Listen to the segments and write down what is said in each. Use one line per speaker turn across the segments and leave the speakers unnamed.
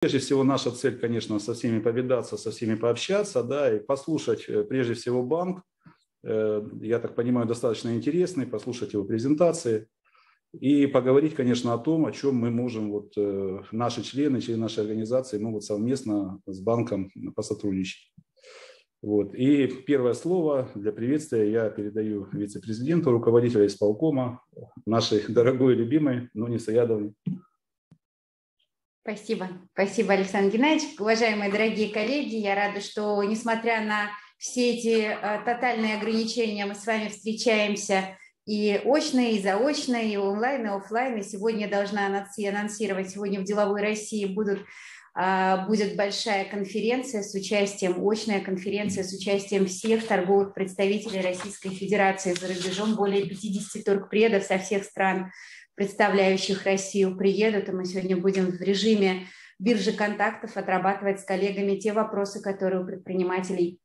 Прежде всего, наша цель, конечно, со всеми повидаться, со всеми пообщаться, да, и послушать э, прежде всего банк. Э, я так понимаю, достаточно интересный, послушать его презентации и поговорить, конечно, о том, о чем мы можем, вот э, наши члены, члены нашей организации могут совместно с банком посотрудничать. Вот. И первое слово для приветствия я передаю вице-президенту, руководителя исполкома, нашей дорогой и любимой Ноне Саядовне.
Спасибо. Спасибо, Александр Геннадьевич. Уважаемые дорогие коллеги, я рада, что, несмотря на все эти э, тотальные ограничения, мы с вами встречаемся и очно, и заочно, и онлайн, и офлайн. И сегодня должна анонсировать, сегодня в «Деловой России» будут э, будет большая конференция с участием, очная конференция с участием всех торговых представителей Российской Федерации за рубежом, более 50 торгпредов со всех стран представляющих Россию, приедут, и мы сегодня будем в режиме биржи контактов отрабатывать с коллегами те вопросы, которые у предпринимателей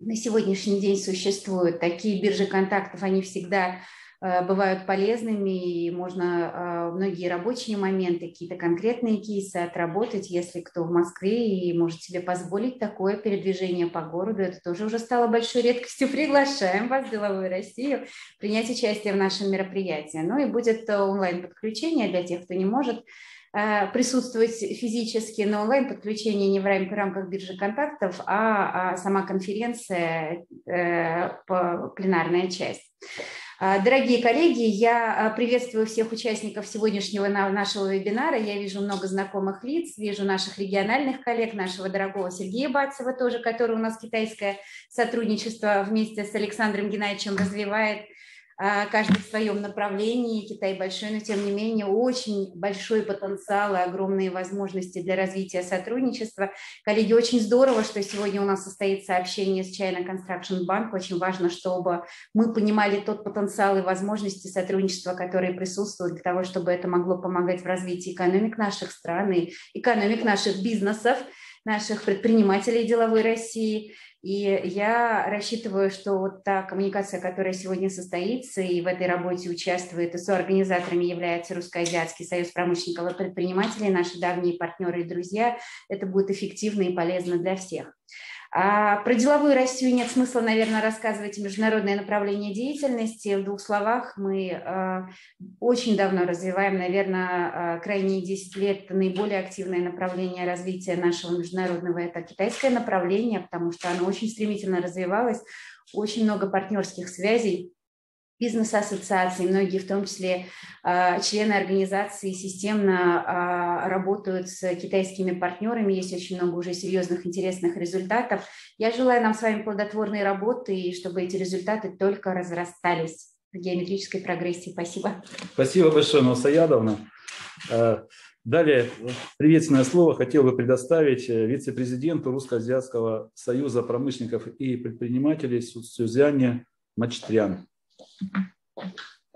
на сегодняшний день существуют. Такие биржи контактов, они всегда бывают полезными, и можно э, многие рабочие моменты, какие-то конкретные кейсы отработать, если кто в Москве и может себе позволить такое передвижение по городу. Это тоже уже стало большой редкостью. Приглашаем вас в Деловую Россию принять участие в нашем мероприятии. Ну и будет э, онлайн-подключение для тех, кто не может присутствовать физически на онлайн-подключении не в рамках биржи контактов, а, а сама конференция, пленарная часть. А, дорогие коллеги, я а, приветствую всех участников сегодняшнего нашего вебинара. Я вижу много знакомых лиц, вижу наших региональных коллег, нашего дорогого Сергея Бацева тоже, который у нас китайское сотрудничество вместе с Александром Геннадьевичем развивает. А, каждый в своем направлении. Китай большой, но тем не менее очень большой потенциал и огромные возможности для развития сотрудничества. Коллеги, очень здорово, что сегодня у нас состоится общение с China Construction Bank. Очень важно, чтобы мы понимали тот потенциал и возможности сотрудничества, которые присутствуют для того, чтобы это могло помогать в развитии экономик наших стран и экономик наших бизнесов наших предпринимателей деловой России. И я рассчитываю, что вот та коммуникация, которая сегодня состоится, и в этой работе участвует, и соорганизаторами является Русско-Азиатский союз промышленников и предпринимателей, наши давние партнеры и друзья, это будет эффективно и полезно для всех. А про деловую Россию нет смысла, наверное, рассказывать международное направление деятельности. В двух словах мы э, очень давно развиваем, наверное, э, крайние 10 лет наиболее активное направление развития нашего международного. Это китайское направление, потому что оно очень стремительно развивалось, очень много партнерских связей бизнес-ассоциаций, многие в том числе э, члены организации системно э, работают с китайскими партнерами, есть очень много уже серьезных интересных результатов. Я желаю нам с вами плодотворной работы и чтобы эти результаты только разрастались в геометрической прогрессии. Спасибо.
Спасибо большое, Носаядовна. Э, далее приветственное слово хотел бы предоставить э, вице-президенту Русско-Азиатского союза промышленников и предпринимателей Сюзяне Мачтрян.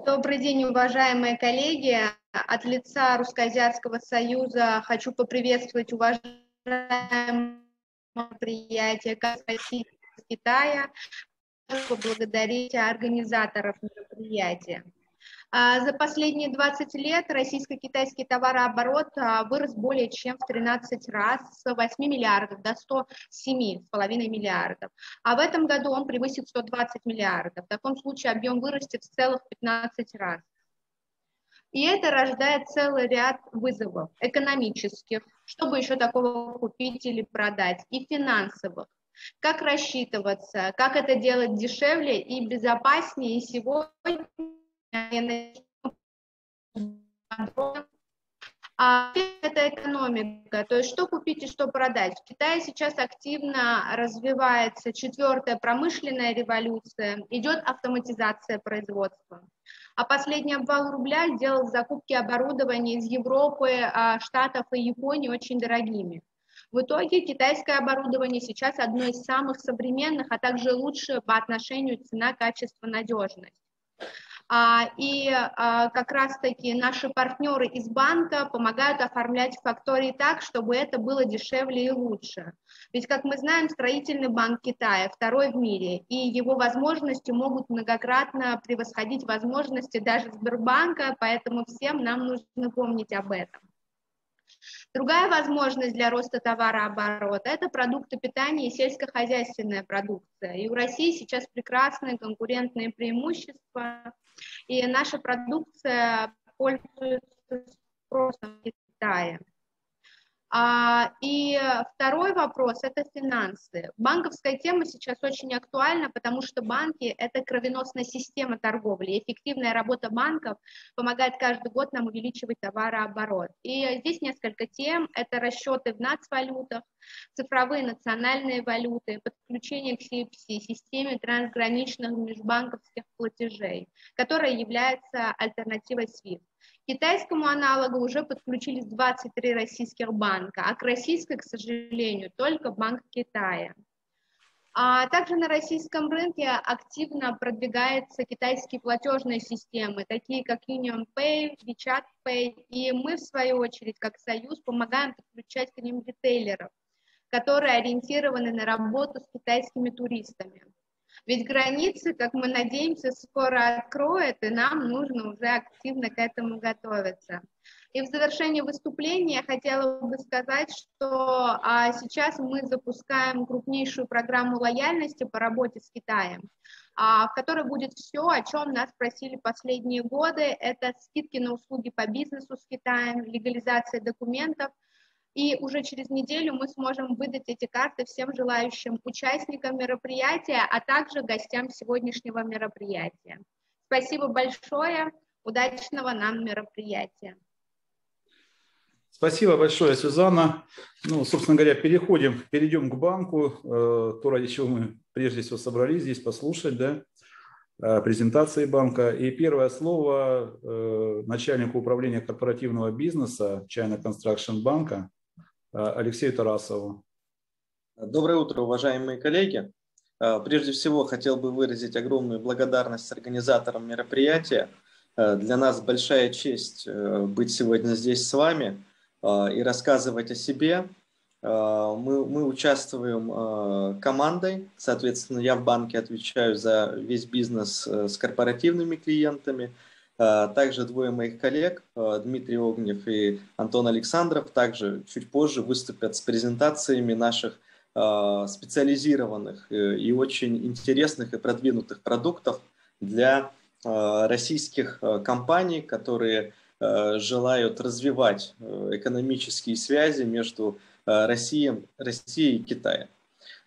Добрый день, уважаемые коллеги. От лица Русско-Азиатского союза хочу поприветствовать уважаемое мероприятие России из Китая, поблагодарить организаторов мероприятия. А, за последние 20 лет российско-китайский товарооборот а, вырос более чем в 13 раз, с 8 миллиардов до 107,5 миллиардов. А в этом году он превысит 120 миллиардов. В таком случае объем вырастет в целых 15 раз. И это рождает целый ряд вызовов экономических, чтобы еще такого купить или продать, и финансовых. Как рассчитываться, как это делать дешевле и безопаснее. Сегодня а это экономика, то есть что купить и что продать. В Китае сейчас активно развивается четвертая промышленная революция, идет автоматизация производства. А последний обвал рубля сделал закупки оборудования из Европы, а, Штатов и Японии очень дорогими. В итоге китайское оборудование сейчас одно из самых современных, а также лучшее по отношению цена, качество, надежность. А, и а, как раз-таки наши партнеры из банка помогают оформлять фактории так, чтобы это было дешевле и лучше. Ведь, как мы знаем, строительный банк Китая второй в мире, и его возможности могут многократно превосходить возможности даже Сбербанка, поэтому всем нам нужно помнить об этом. Другая возможность для роста товарооборота – это продукты питания и сельскохозяйственная продукция. И у России сейчас прекрасные конкурентные преимущества, и наша продукция пользуется спросом в Китае. А, и второй вопрос – это финансы. Банковская тема сейчас очень актуальна, потому что банки – это кровеносная система торговли. Эффективная работа банков помогает каждый год нам увеличивать товарооборот. И здесь несколько тем – это расчеты в нацвалютах, цифровые национальные валюты, подключение к CFC, системе трансграничных межбанковских платежей, которая является альтернативой SWIFT. Китайскому аналогу уже подключились 23 российских банка, а к российской, к сожалению, только Банк Китая. А также на российском рынке активно продвигаются китайские платежные системы, такие как Union Pay, WeChat Pay, и мы, в свою очередь, как Союз, помогаем подключать к ним ритейлеров, которые ориентированы на работу с китайскими туристами. Ведь границы, как мы надеемся, скоро откроют, и нам нужно уже активно к этому готовиться. И в завершении выступления я хотела бы сказать, что а, сейчас мы запускаем крупнейшую программу лояльности по работе с Китаем, а, в которой будет все, о чем нас просили последние годы. Это скидки на услуги по бизнесу с Китаем, легализация документов – и уже через неделю мы сможем выдать эти карты всем желающим участникам мероприятия, а также гостям сегодняшнего мероприятия. Спасибо большое, удачного нам мероприятия.
Спасибо большое, Сюзанна. Ну, собственно говоря, переходим, перейдем к банку, э, то, ради чего мы прежде всего собрались здесь послушать, да, э, презентации банка. И первое слово э, начальнику управления корпоративного бизнеса China Construction банка Алексею Тарасову.
Доброе утро, уважаемые коллеги. Э, прежде всего, хотел бы выразить огромную благодарность организаторам мероприятия. Э, для нас большая честь быть сегодня здесь с вами и рассказывать о себе. Мы, мы участвуем командой, соответственно, я в банке отвечаю за весь бизнес с корпоративными клиентами – также двое моих коллег, а, Дмитрий Огнев и Антон Александров, также чуть позже выступят с презентациями наших а, специализированных э, и очень интересных и продвинутых продуктов для российских компаний, которые желают развивать э, экономические связи между Россией, Россией и Китаем.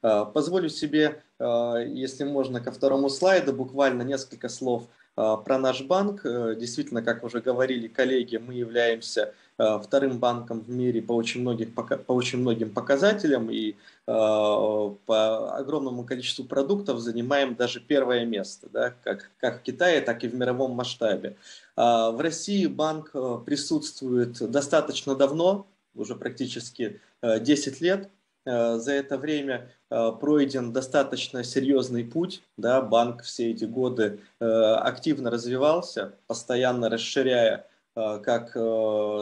Позволю себе, если можно, ко второму слайду буквально несколько слов – про наш банк. Э, действительно, как уже говорили коллеги, мы являемся э, вторым банком в мире по очень, многих, по очень многим показателям и э, по огромному количеству продуктов занимаем даже первое место, да, как, как в Китае, так и в мировом масштабе. А, в России банк присутствует достаточно давно, уже практически 10 лет. За это время Э, пройден достаточно серьезный путь. Да, банк все эти годы э, активно развивался, постоянно расширяя э, как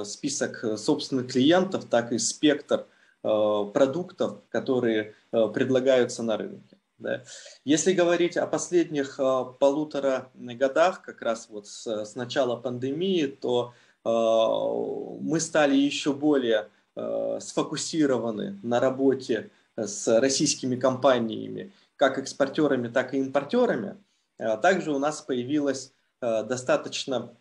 список собственных клиентов, так и спектр продуктов, которые предлагаются на рынке. Да. Если говорить о последних полутора годах, как раз вот с, с начала пандемии, то мы стали еще более сфокусированы на работе с российскими компаниями, как экспортерами, так и импортерами. А также у нас появилось э, достаточно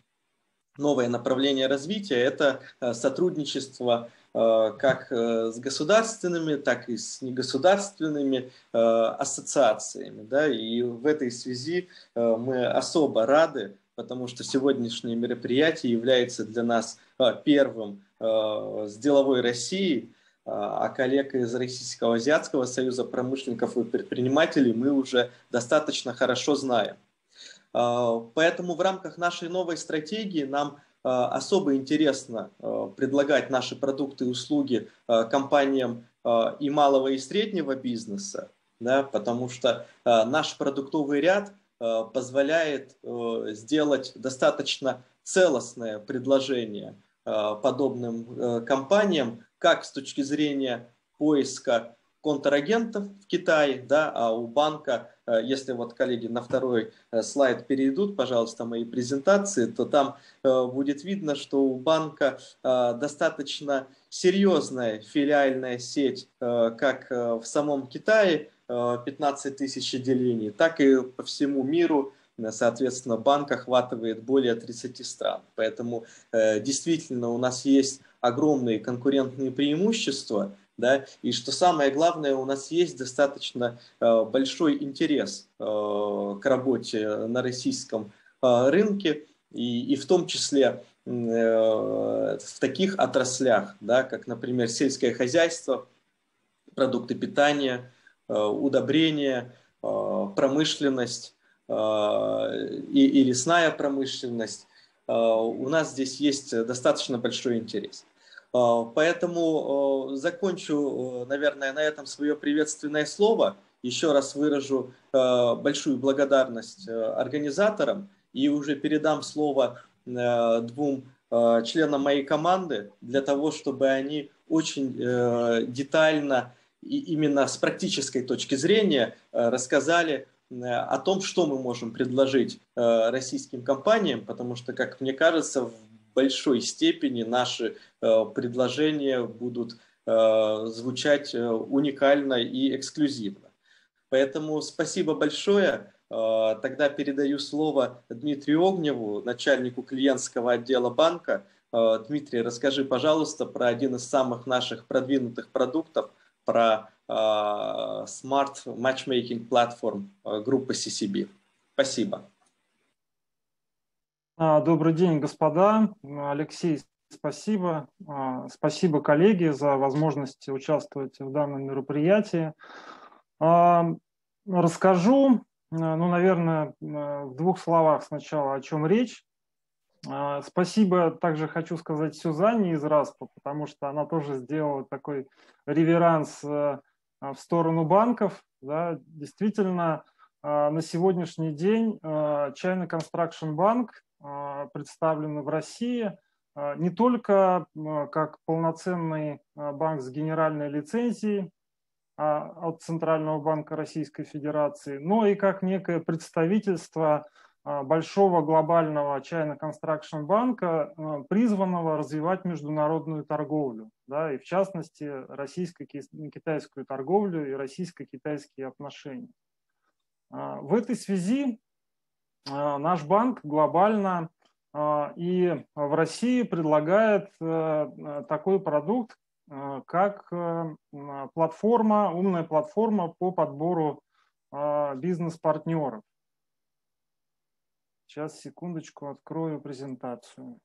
новое направление развития – это э, сотрудничество э, как с государственными, так и с негосударственными ассоциациями. Да? И в этой связи мы особо рады, потому что сегодняшнее мероприятие является для нас первым с деловой Россией, а коллег из Российского Азиатского союза промышленников и предпринимателей мы уже достаточно хорошо знаем. А, поэтому в рамках нашей новой стратегии нам особо интересно предлагать наши продукты и услуги компаниям и малого и среднего бизнеса, да, потому что наш продуктовый ряд позволяет сделать достаточно целостное предложение подобным компаниям, как с точки зрения поиска контрагентов в Китае, да, а у банка, э, если вот коллеги на второй э, слайд перейдут, пожалуйста, мои презентации, то там э, будет видно, что у банка достаточно серьезная филиальная сеть как в самом Китае, 15 тысяч отделений, так и по всему миру, соответственно, банк охватывает более 30 стран. Поэтому действительно у нас есть огромные конкурентные преимущества – да, и что самое главное, у нас есть достаточно э, большой интерес э, к работе на российском э, рынке, и, и в том числе в таких отраслях, да, как, например, сельское хозяйство, продукты питания, удобрения, промышленность и, и лесная промышленность. У нас здесь есть достаточно большой интерес. А, поэтому закончу, наверное, на этом свое приветственное слово. Еще раз выражу большую благодарность организаторам и уже передам слово двум членам моей команды для того, чтобы они очень детально и именно с практической точки зрения рассказали о том, что мы можем предложить российским компаниям, потому что, как мне кажется, в большой степени наши э, предложения будут э, звучать э, уникально и эксклюзивно. Поэтому спасибо большое. Тогда передаю слово Дмитрию Огневу, начальнику клиентского отдела банка. Дмитрий, расскажи, пожалуйста, про один из самых наших продвинутых продуктов, про Smart Matchmaking Platform группы CCB. Спасибо.
А, добрый день, господа. Алексей, спасибо. А, спасибо, коллеги, за возможность участвовать в данном мероприятии. А, расскажу, ну, наверное, в двух словах сначала, о чем речь. Спасибо также хочу сказать Сюзанне из Распа, потому что она тоже сделала такой реверанс в сторону банков. Да, действительно, на сегодняшний день China Construction Bank представлены в России не только как полноценный банк с генеральной лицензией от Центрального банка Российской Федерации, но и как некое представительство большого глобального China Construction банка, призванного развивать международную торговлю, да, и в частности российско-китайскую торговлю и российско-китайские отношения. В этой связи а, наш банк глобально а, и в России предлагает такой продукт, как платформа, умная платформа по подбору а, бизнес-партнеров. Сейчас, секундочку, открою презентацию.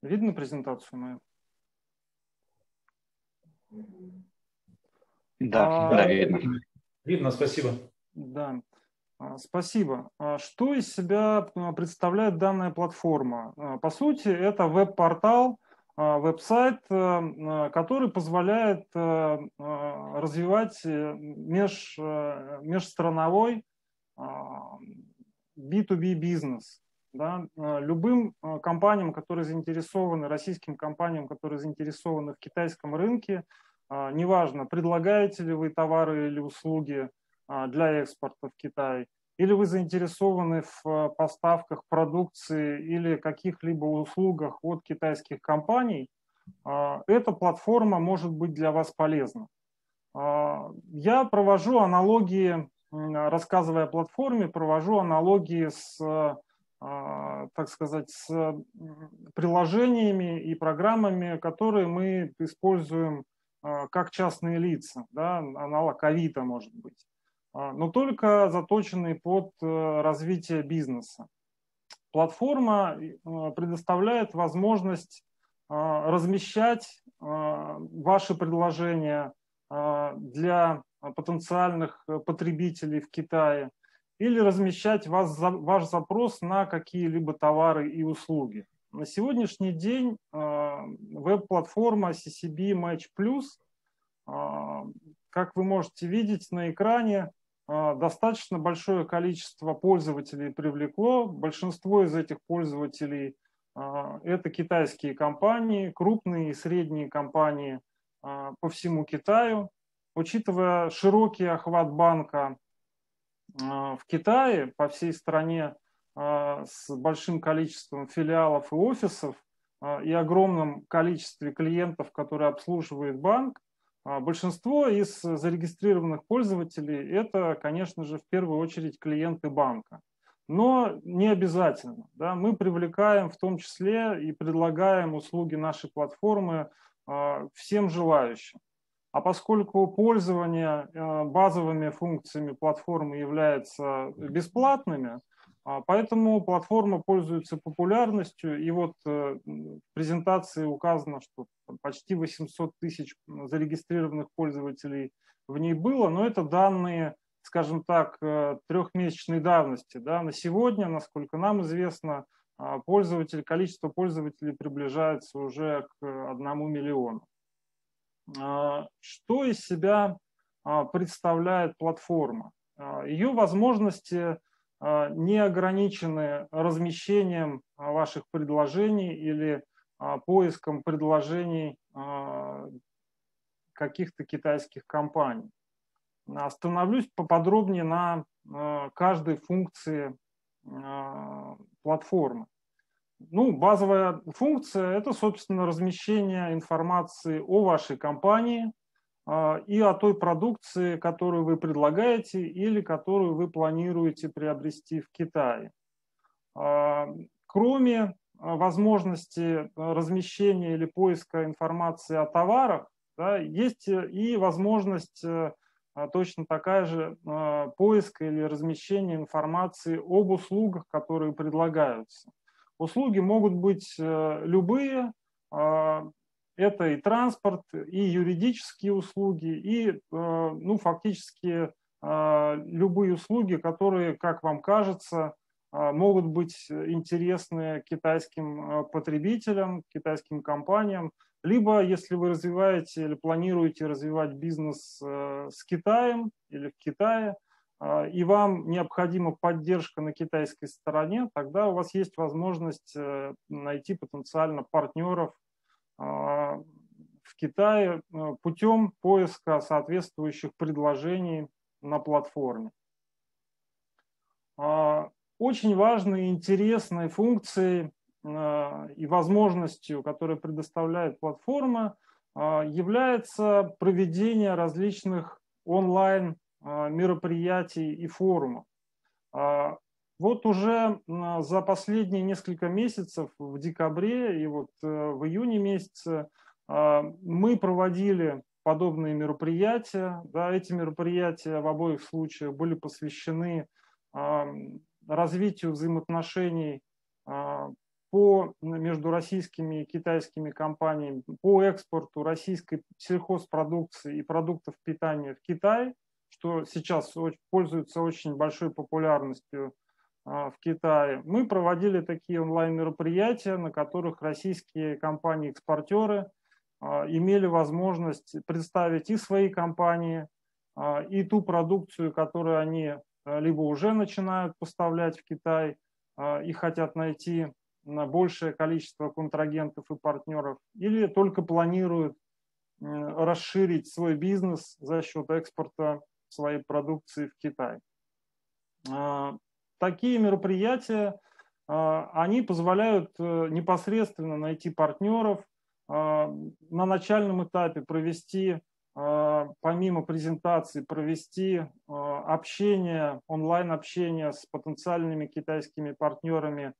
Видно презентацию мою?
Да, а, да, видно. Видно, спасибо.
Да, спасибо. А что из себя а, представляет данная платформа? По сути, это веб-портал, веб-сайт, который позволяет развивать меж, межстрановой B2B бизнес да, э, любым э, компаниям, которые заинтересованы, российским компаниям, которые заинтересованы в китайском рынке, э, неважно, предлагаете ли вы товары или услуги для экспорта в Китай, или вы заинтересованы в поставках продукции или каких-либо услугах от китайских компаний, эта платформа может быть для вас полезна. Я провожу аналогии, рассказывая о платформе, провожу аналогии с а, так сказать, с приложениями и программами, которые мы используем а, как частные лица, да, аналог Авито, может быть, а, но только заточенный под э, развитие бизнеса. Платформа предоставляет возможность размещать ваши предложения для потенциальных потребителей в Китае – или размещать вас, ваш запрос на какие-либо товары и услуги. На сегодняшний день э, веб-платформа CCB Match Plus э, как вы можете видеть на экране, достаточно большое количество пользователей привлекло. Большинство из этих пользователей это китайские компании, крупные и средние компании по всему Китаю. Учитывая широкий охват банка в Китае, по всей стране, с большим количеством филиалов и офисов и огромным количеством клиентов, которые обслуживает банк, большинство из зарегистрированных пользователей – это, конечно же, в первую очередь клиенты банка. Но не обязательно. Да? Мы привлекаем в том числе и предлагаем услуги нашей платформы всем желающим. А поскольку пользование э, базовыми функциями платформы является бесплатными, а, поэтому платформа пользуется популярностью. И вот э, в презентации указано, что почти 800 тысяч зарегистрированных пользователей в ней было, но это данные, скажем так, э, трехмесячной давности. Да. На сегодня, насколько нам известно, а, пользователь, количество пользователей приближается уже к одному миллиону. А, что из себя а, представляет платформа? А, Ее возможности не ограничены размещением ваших предложений или поиском предложений каких-то китайских компаний. Остановлюсь поподробнее на каждой функции платформы. Ну, базовая функция – это, собственно, размещение информации о вашей компании а, и о той продукции, которую вы предлагаете или которую вы планируете приобрести в Китае. А, кроме а, возможности размещения или поиска информации о товарах, да, есть и возможность точно такая же поиска или размещения информации об услугах, которые предлагаются. Услуги могут быть э, любые, а, это и транспорт, и юридические услуги, и э, ну, фактически а, любые услуги, которые, как вам кажется, а, могут быть интересны китайским потребителям, китайским компаниям, либо если вы развиваете или планируете развивать бизнес э, с Китаем или в Китае, и вам необходима поддержка на китайской стороне, тогда у вас есть возможность э, найти потенциально партнеров в Китае э, путем поиска соответствующих предложений на платформе. А, очень важной и интересной функцией и возможностью, которую предоставляет платформа, является проведение различных онлайн а, мероприятий и форумов. А, вот уже за последние несколько месяцев, в декабре и вот э, в июне месяце, а, мы проводили подобные мероприятия. Да, эти мероприятия в обоих случаях были посвящены развитию взаимоотношений по, между российскими и китайскими компаниями по экспорту российской сельхозпродукции и продуктов питания в Китай – что сейчас пользуется очень большой популярностью а, в Китае. Мы проводили такие онлайн-мероприятия, на которых российские компании-экспортеры а, имели возможность представить и свои компании, а, и ту продукцию, которую они либо уже начинают поставлять в Китай и хотят найти на большее количество контрагентов и партнеров, или только планируют расширить свой бизнес за счет экспорта своей продукции в Китай. А, такие мероприятия, а, они позволяют э, непосредственно найти партнеров, а, на начальном этапе провести, помимо презентации, провести общение, онлайн-общение с потенциальными китайскими партнерами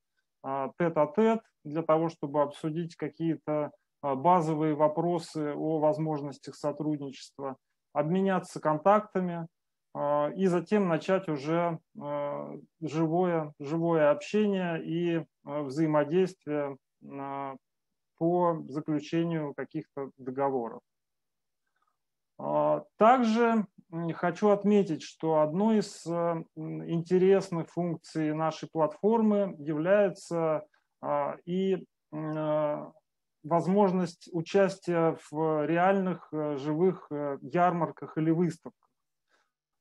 тет-а-тет для того, чтобы обсудить какие-то базовые вопросы о возможностях сотрудничества обменяться контактами. а, и затем начать уже а, живое, живое общение и а, взаимодействие по заключению каких-то договоров. Также хочу отметить, что одной из интересных функций нашей платформы является и возможность участия в реальных живых ярмарках или выставках.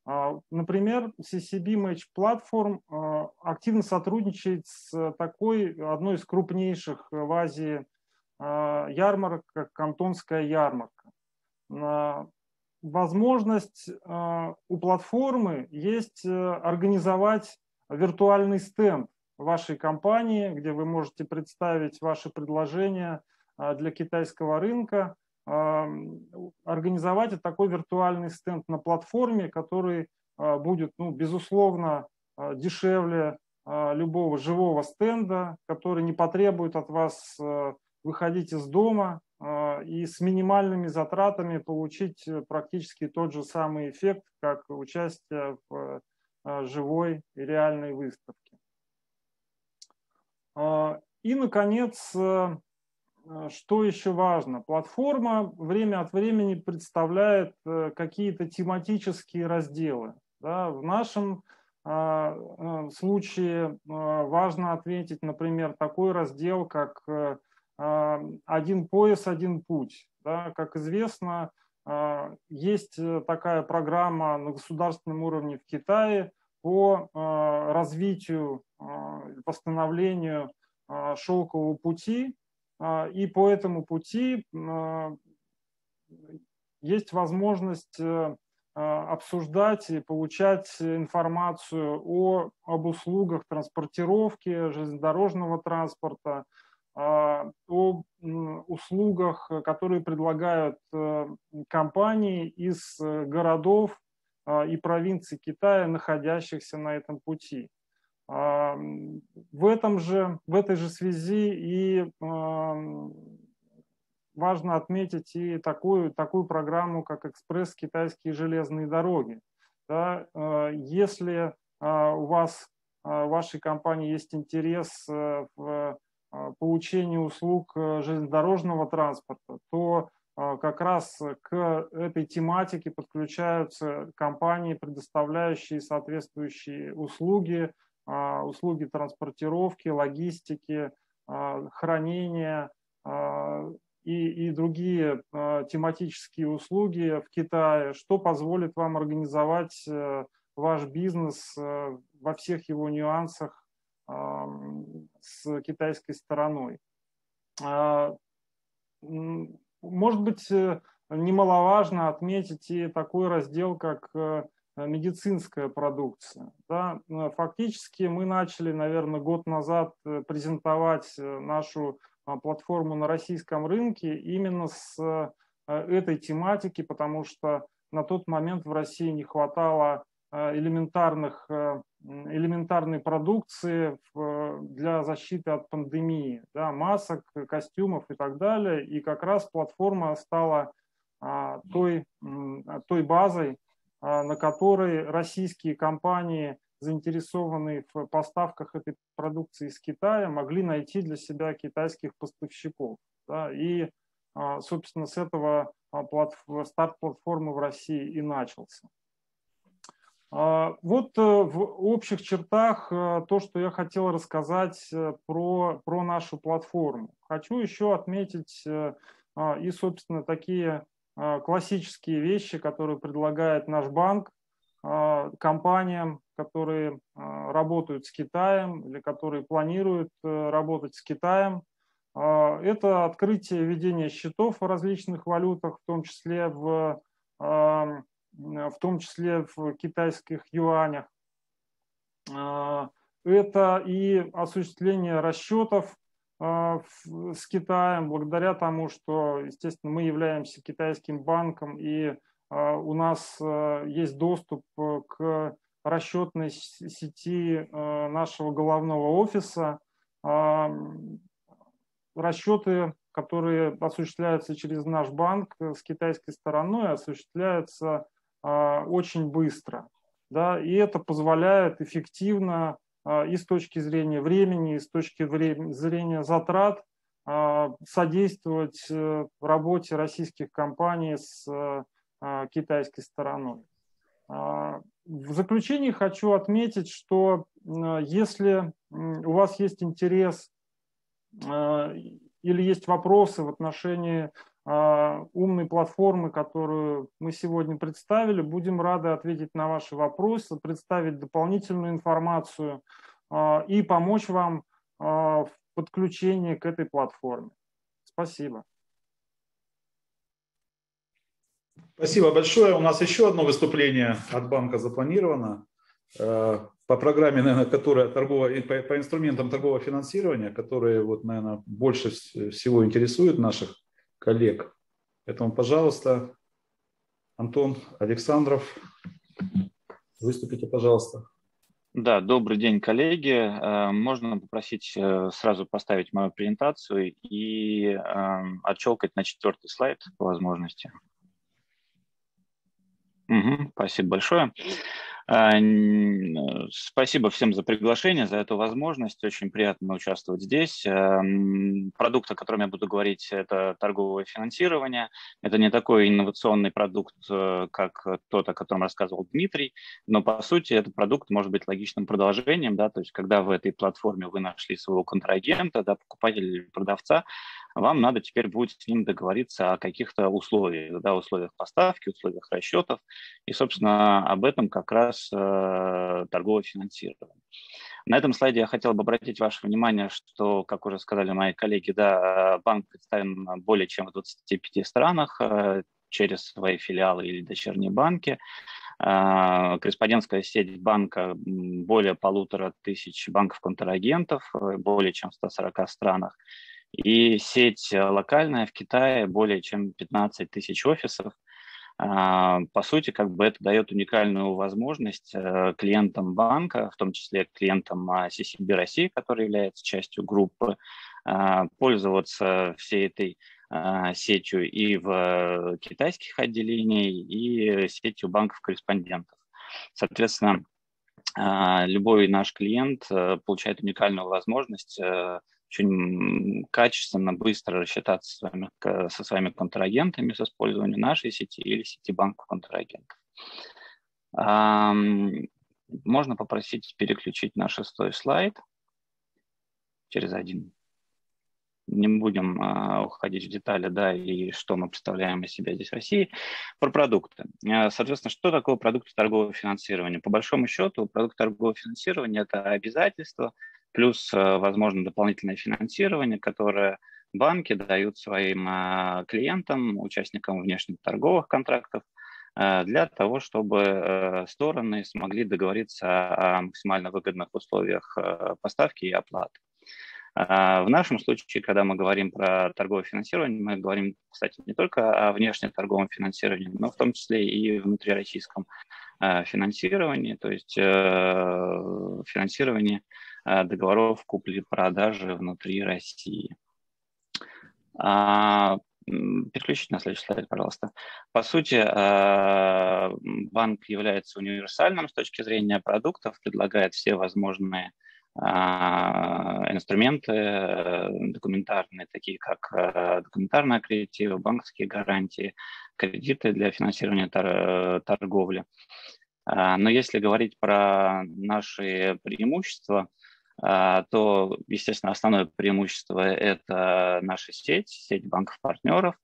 А, например, CCB Match Platform а, активно сотрудничает с такой, одной из крупнейших в Азии а, ярмарок, как Кантонская ярмарка. Возможность у платформы есть э, организовать виртуальный стенд вашей компании, где вы можете представить ваши предложения для китайского рынка, организовать такой виртуальный стенд на платформе, который а, будет, ну, безусловно, а, дешевле а, любого живого стенда, который не потребует от вас выходить из дома и с минимальными затратами получить э, практически тот же самый эффект, как участие в живой и реальной выставке. И, наконец, Э, что еще важно? Платформа время от времени представляет э, какие-то тематические разделы. Да? В нашем а, э, случае важно ответить, например, такой раздел, как «Один пояс, один путь». Да? Как известно, есть такая программа на государственном уровне в Китае по развитию, восстановлению шелкового пути, а, и по этому пути а, есть возможность э, а, обсуждать и получать информацию о, об услугах транспортировки, железнодорожного транспорта, о услугах, которые предлагают э, компании из э, городов и провинций Китая, находящихся на этом пути. В, этом же, в этой же связи и важно отметить и такую, такую программу, как «Экспресс китайские железные дороги». Да, а, если а, у вас, а, в вашей компании есть интерес э, в получении услуг э, железнодорожного транспорта, то как раз к этой тематике подключаются компании, предоставляющие соответствующие услуги а, услуги транспортировки, логистики, а, хранения а, и, и другие тематические услуги в Китае, что позволит вам организовать э, ваш бизнес э, во всех его нюансах с китайской стороной. Может быть, э, немаловажно отметить и такой раздел, как медицинская продукция. Да? Э, фактически мы начали, наверное, год назад э, презентовать нашу платформу на российском рынке именно с этой тематики, потому что на тот момент в России не хватало элементарных, элементарной продукции для защиты от пандемии, да, масок, костюмов и так далее. И как раз платформа стала той, той базой, а, на которой российские компании, заинтересованные в поставках этой продукции из Китая, могли найти для себя китайских поставщиков. Да, и, а, собственно, с этого а, старт платформы в России и начался. Вот э, в общих чертах э, то, что я хотел рассказать э, про, про нашу платформу. Хочу еще отметить и, собственно, такие а, классические вещи, которые предлагает наш банк а, компаниям, которые а, работают с Китаем или которые планируют э, работать с Китаем. Это открытие ведения счетов в различных валютах, в том числе в, в, том числе в китайских юанях. Это и осуществление расчетов а, с Китаем, благодаря тому, что, естественно, мы являемся китайским банком, и а, у нас а, есть доступ э, к расчетной сети нашего головного офиса. Расчеты, которые осуществляются через наш банк э, с китайской стороной, осуществляются очень быстро. Да, и это позволяет эффективно а, и с точки зрения времени, и с точки зрения затрат а, содействовать э, работе российских компаний с а, китайской стороной. В заключение хочу отметить, что если у вас есть интерес и или есть вопросы в отношении умной платформы, которую мы сегодня представили. Будем рады ответить на ваши вопросы, представить дополнительную информацию и помочь вам в подключении к этой платформе. Спасибо.
Спасибо большое. У нас еще одно выступление от банка запланировано э, по программе, наверное, которая торговая, по, по инструментам торгового финансирования, которые, вот, наверное, больше всего интересуют наших коллег. Поэтому, пожалуйста, Антон Александров, выступите, пожалуйста.
Да, добрый день, коллеги. Э, можно попросить э, сразу поставить мою презентацию и эм, отщелкать на четвертый слайд по возможности. Угу, спасибо большое. А, спасибо всем за приглашение, за эту возможность. Очень приятно участвовать здесь. Эм, продукт, о котором я буду говорить, это торговое финансирование. Это не такой инновационный продукт, э, как тот, о котором рассказывал Дмитрий, но по сути этот продукт может быть логичным продолжением. Да? То есть когда в этой платформе вы нашли своего контрагента, да, покупателя или продавца, вам надо теперь будет с ним договориться о каких-то условиях, да, условиях поставки, условиях расчетов. И, собственно, об этом как раз э, торговое финансирование. На этом слайде я хотел бы обратить ваше внимание, что, как уже сказали мои коллеги, да, банк представлен более чем в 25 странах э, через свои филиалы или дочерние банки. Э, корреспондентская сеть банка более полутора тысяч банков-контрагентов, э, более чем в 140 странах. И сеть э, локальная в Китае более чем 15 тысяч офисов. А, по сути, как бы это дает уникальную возможность э, клиентам банка, в том числе клиентам CCB России, который является частью группы, а, пользоваться всей этой а, сетью и в китайских отделениях, и сетью банков-корреспондентов. Соответственно, любой наш клиент э, получает уникальную возможность очень качественно, быстро рассчитаться с вами, со своими контрагентами с использованием нашей сети или сети банков контрагентов. Можно попросить переключить на шестой слайд через один. Не будем а, уходить в детали, да, и что мы представляем из себя здесь в России. Про продукты. А, соответственно, что такое продукты торгового финансирования? По большому счету, продукт торгового финансирования – это обязательство – плюс, э, возможно, дополнительное финансирование, которое банки дают своим э, клиентам, участникам внешних торговых контрактов, э, для того, чтобы стороны смогли договориться о максимально выгодных условиях поставки и оплаты. В нашем случае, когда мы говорим про торговое финансирование, мы говорим, кстати, не только о внешнем торговом финансировании, но в том числе и внутрироссийском финансировании, то есть финансировании Э, договоров купли-продажи внутри России. А, переключите на следующий слайд, пожалуйста. По сути, э, банк является универсальным с точки зрения продуктов, предлагает все возможные а, инструменты э, документарные, такие как документарная кредитива, банковские гарантии, кредиты для финансирования торговли. А, но если говорить про наши преимущества, то, естественно, основное преимущество – это наша сеть, сеть банков-партнеров.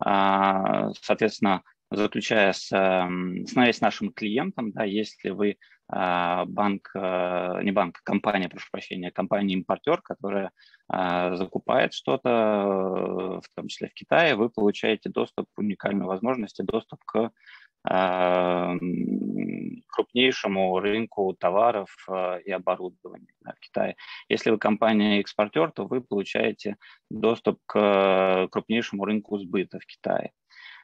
А, соответственно, заключая с, становясь нашим клиентом, да, если вы а, банк, не банк, компания, прошу прощения, компания-импортер, которая закупает что-то, э, в том числе в Китае, вы получаете доступ, уникальную возможность, доступ к крупнейшему рынку товаров э, и оборудования в Китае. Если вы компания-экспортер, то вы получаете доступ к крупнейшему рынку сбыта в Китае.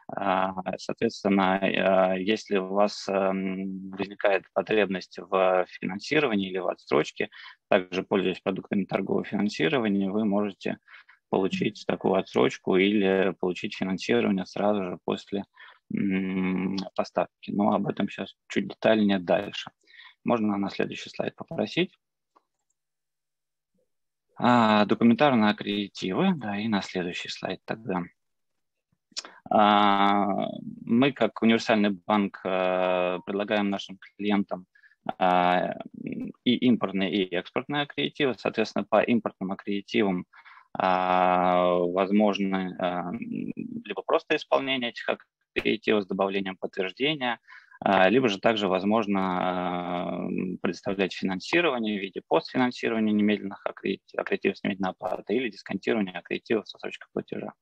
А, соответственно, э, если у вас эм, возникает потребность в финансировании или в отсрочке, также пользуясь продуктами торгового финансирования, вы можете получить такую отсрочку или получить финансирование сразу же после поставки. Но об этом сейчас чуть детальнее дальше. Можно на следующий слайд попросить. А, документарные аккредитивы, да, и на следующий слайд тогда. А, мы, как универсальный банк, а, предлагаем нашим клиентам а, и импортные, и экспортные аккредитивы. Соответственно, по импортным аккредитивам возможно либо просто исполнение этих аккредитивов с добавлением подтверждения, либо же также возможно предоставлять финансирование в виде постфинансирования немедленных аккредитивов с немедленной оплаты или дисконтирования аккредитивов с отсрочкой платежа.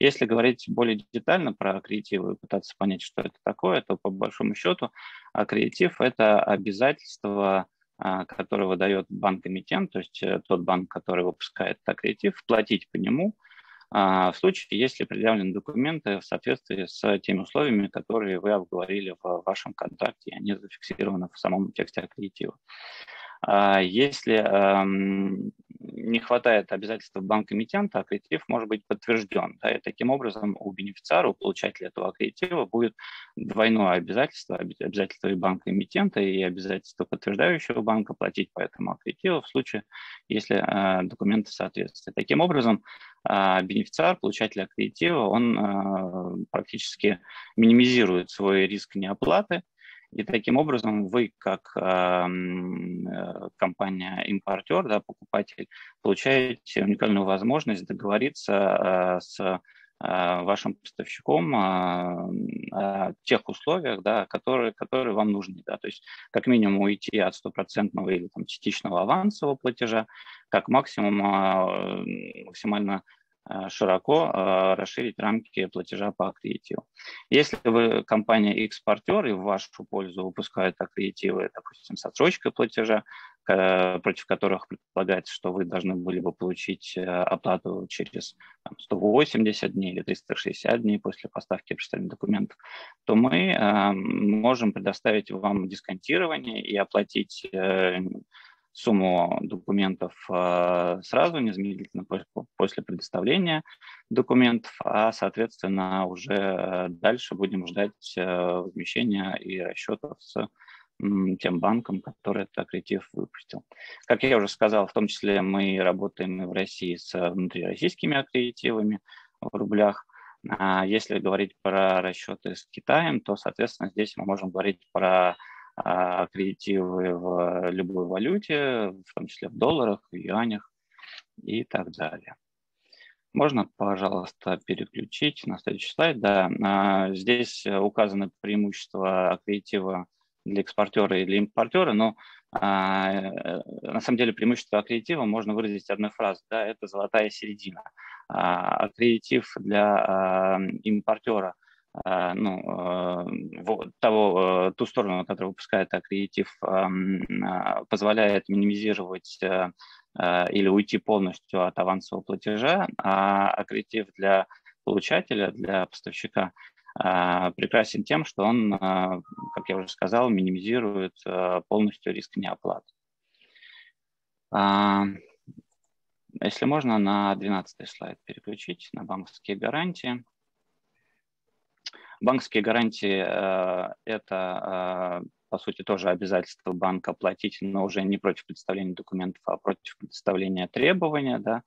Если говорить более детально про аккредитивы и пытаться понять, что это такое, то по большому счету аккредитив – это обязательство, а, которое выдает банк-эмитент, то есть э, тот банк, который выпускает аккредитив, платить по нему а, в случае, если предъявлены документы в соответствии с теми условиями, которые вы обговорили в вашем контракте, они зафиксированы в самом тексте аккредитива. А если не хватает обязательств банка-эмитента, аккредитив может быть подтвержден. Да, и таким образом у бенефициара, у получателя этого аккредитива будет двойное обязательство, обязательство и банка-эмитента, и обязательство подтверждающего банка платить по этому аккредитиву в случае, если э, документы соответствуют. Таким образом, э, бенефициар, получатель аккредитива, он э, практически минимизирует свой риск неоплаты, и таким образом вы, как э, компания-импортер, да, покупатель, получаете уникальную возможность договориться э, с э, вашим поставщиком о тех условиях, да, которые, которые вам нужны. Да. То есть как минимум уйти от стопроцентного или там, частичного авансового платежа, как максимум максимально широко э, расширить рамки платежа по аккредитиву. Если вы компания-экспортер и в вашу пользу выпускают аккредитивы, допустим, с отсрочкой платежа, против которых предполагается, что вы должны были бы получить э, оплату через там, 180 дней или 360 дней после поставки представленных документов, то мы можем предоставить вам дисконтирование и оплатить сумму документов э, сразу, незамедлительно после предоставления документов, а, соответственно, уже дальше будем ждать э, возмещения и расчетов с тем банком, который этот аккредитив выпустил. Как я уже сказал, в том числе мы работаем и в России с внутрироссийскими аккредитивами в рублях. А если говорить про расчеты с Китаем, то, соответственно, здесь мы можем говорить про аккредитивы в любой валюте, в том числе в долларах, в юанях и так далее. Можно, пожалуйста, переключить на следующий слайд. Да, а, здесь указаны преимущества аккредитива для экспортера и для импортера, но а, э, на самом деле преимущество аккредитива можно выразить одной фразой, да, это золотая середина. А, аккредитив для импортера – а, ну, а, того, э, ту сторону, которая выпускает аккредитив, а, позволяет минимизировать э, или уйти полностью от авансового платежа, а аккредитив для получателя, для поставщика прекрасен тем, что он, как я уже сказал, минимизирует полностью риск неоплаты. Если можно, на 12 слайд переключить, на банковские гарантии. Банковские гарантии э, – это, э, по сути, тоже обязательство банка платить, но уже не против представления документов, а против представления требования. Да.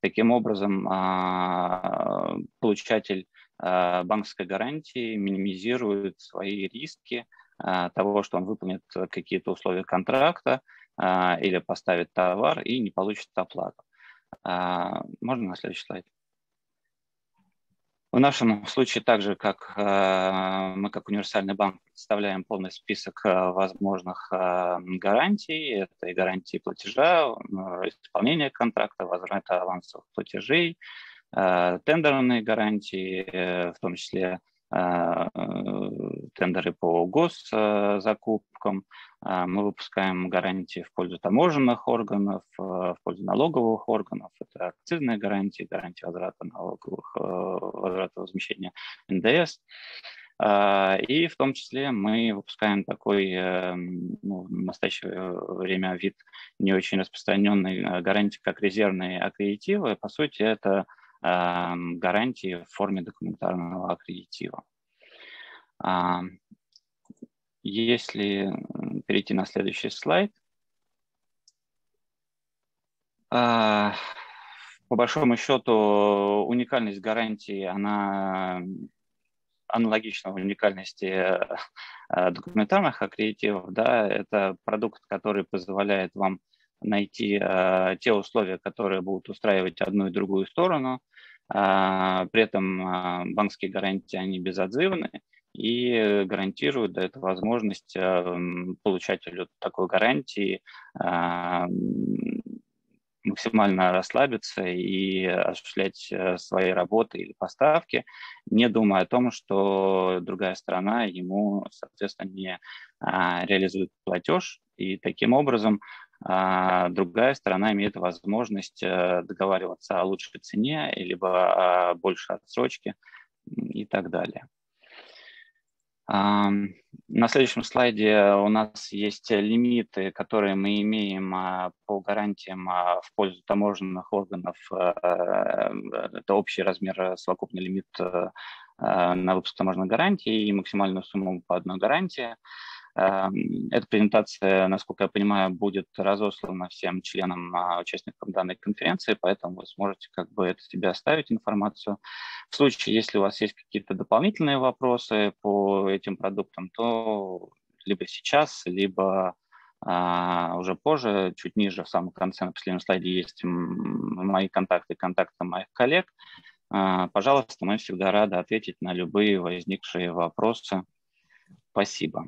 Таким образом, э, получатель банковской гарантии минимизирует свои риски того, что он выполнит какие-то условия контракта или поставит товар и не получит оплату. Можно на следующий слайд? В нашем случае, так же как э, мы как универсальный банк представляем полный список э, возможных э, гарантий, это и гарантии платежа, исполнения контракта, возврата авансовых платежей, тендерные гарантии, в том числе тендеры по госзакупкам, э, мы выпускаем гарантии в пользу таможенных органов, э, в пользу налоговых органов. Это акцизные гарантии, гарантии возврата налоговых, возврата возмещения НДС. И в том числе мы выпускаем такой ну, в настоящее время вид не очень распространенной гарантии, как резервные аккредитивы. По сути, это гарантии в форме документарного аккредитива. Если перейти на следующий слайд, а, по большому счету уникальность гарантии, она аналогична уникальности э, документарных аккредитивов. Да, это продукт, который позволяет вам найти те условия, которые будут устраивать одну и другую сторону. При этом банковские гарантии, они безотзывны и гарантируют да, эту возможность получателю такой гарантии максимально расслабиться и осуществлять э, свои работы или поставки, не думая о том, что другая сторона ему, соответственно, не реализует платеж, и таким образом другая сторона имеет возможность э, договариваться о лучшей цене, либо о большей отсрочке и так далее. На следующем слайде у нас есть лимиты, которые мы имеем а, по гарантиям а, в пользу таможенных органов. Э, это общий размер, совокупный лимит э, на выпуск таможенных гарантий и максимальную сумму по одной гарантии. Эм, эта презентация, насколько я понимаю, будет разослана всем членам, а, участникам данной конференции, поэтому вы сможете как бы это себе оставить информацию. В случае, если у вас есть какие-то дополнительные вопросы по этим продуктам, то либо сейчас, либо а, уже позже, чуть ниже, в самом конце, на последнем слайде есть мои контакты, контакты моих коллег. А, пожалуйста, мы всегда рады ответить на любые возникшие вопросы. Спасибо.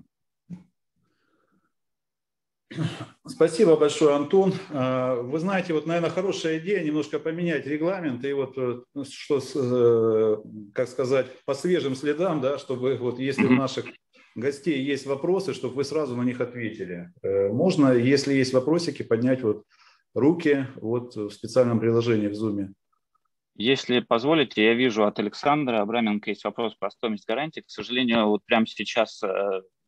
Спасибо большое, Антон. А, вы знаете, вот, наверное, хорошая идея немножко поменять регламент и вот, э, что, э, как сказать, по свежим следам, да, чтобы вот если у наших гостей есть вопросы, чтобы вы сразу на них ответили. Э, можно, если есть вопросики, поднять вот руки вот в специальном приложении в Zoom.
Если позволите, я вижу от Александра Абраменко есть вопрос про стоимость гарантии. К сожалению, вот прямо сейчас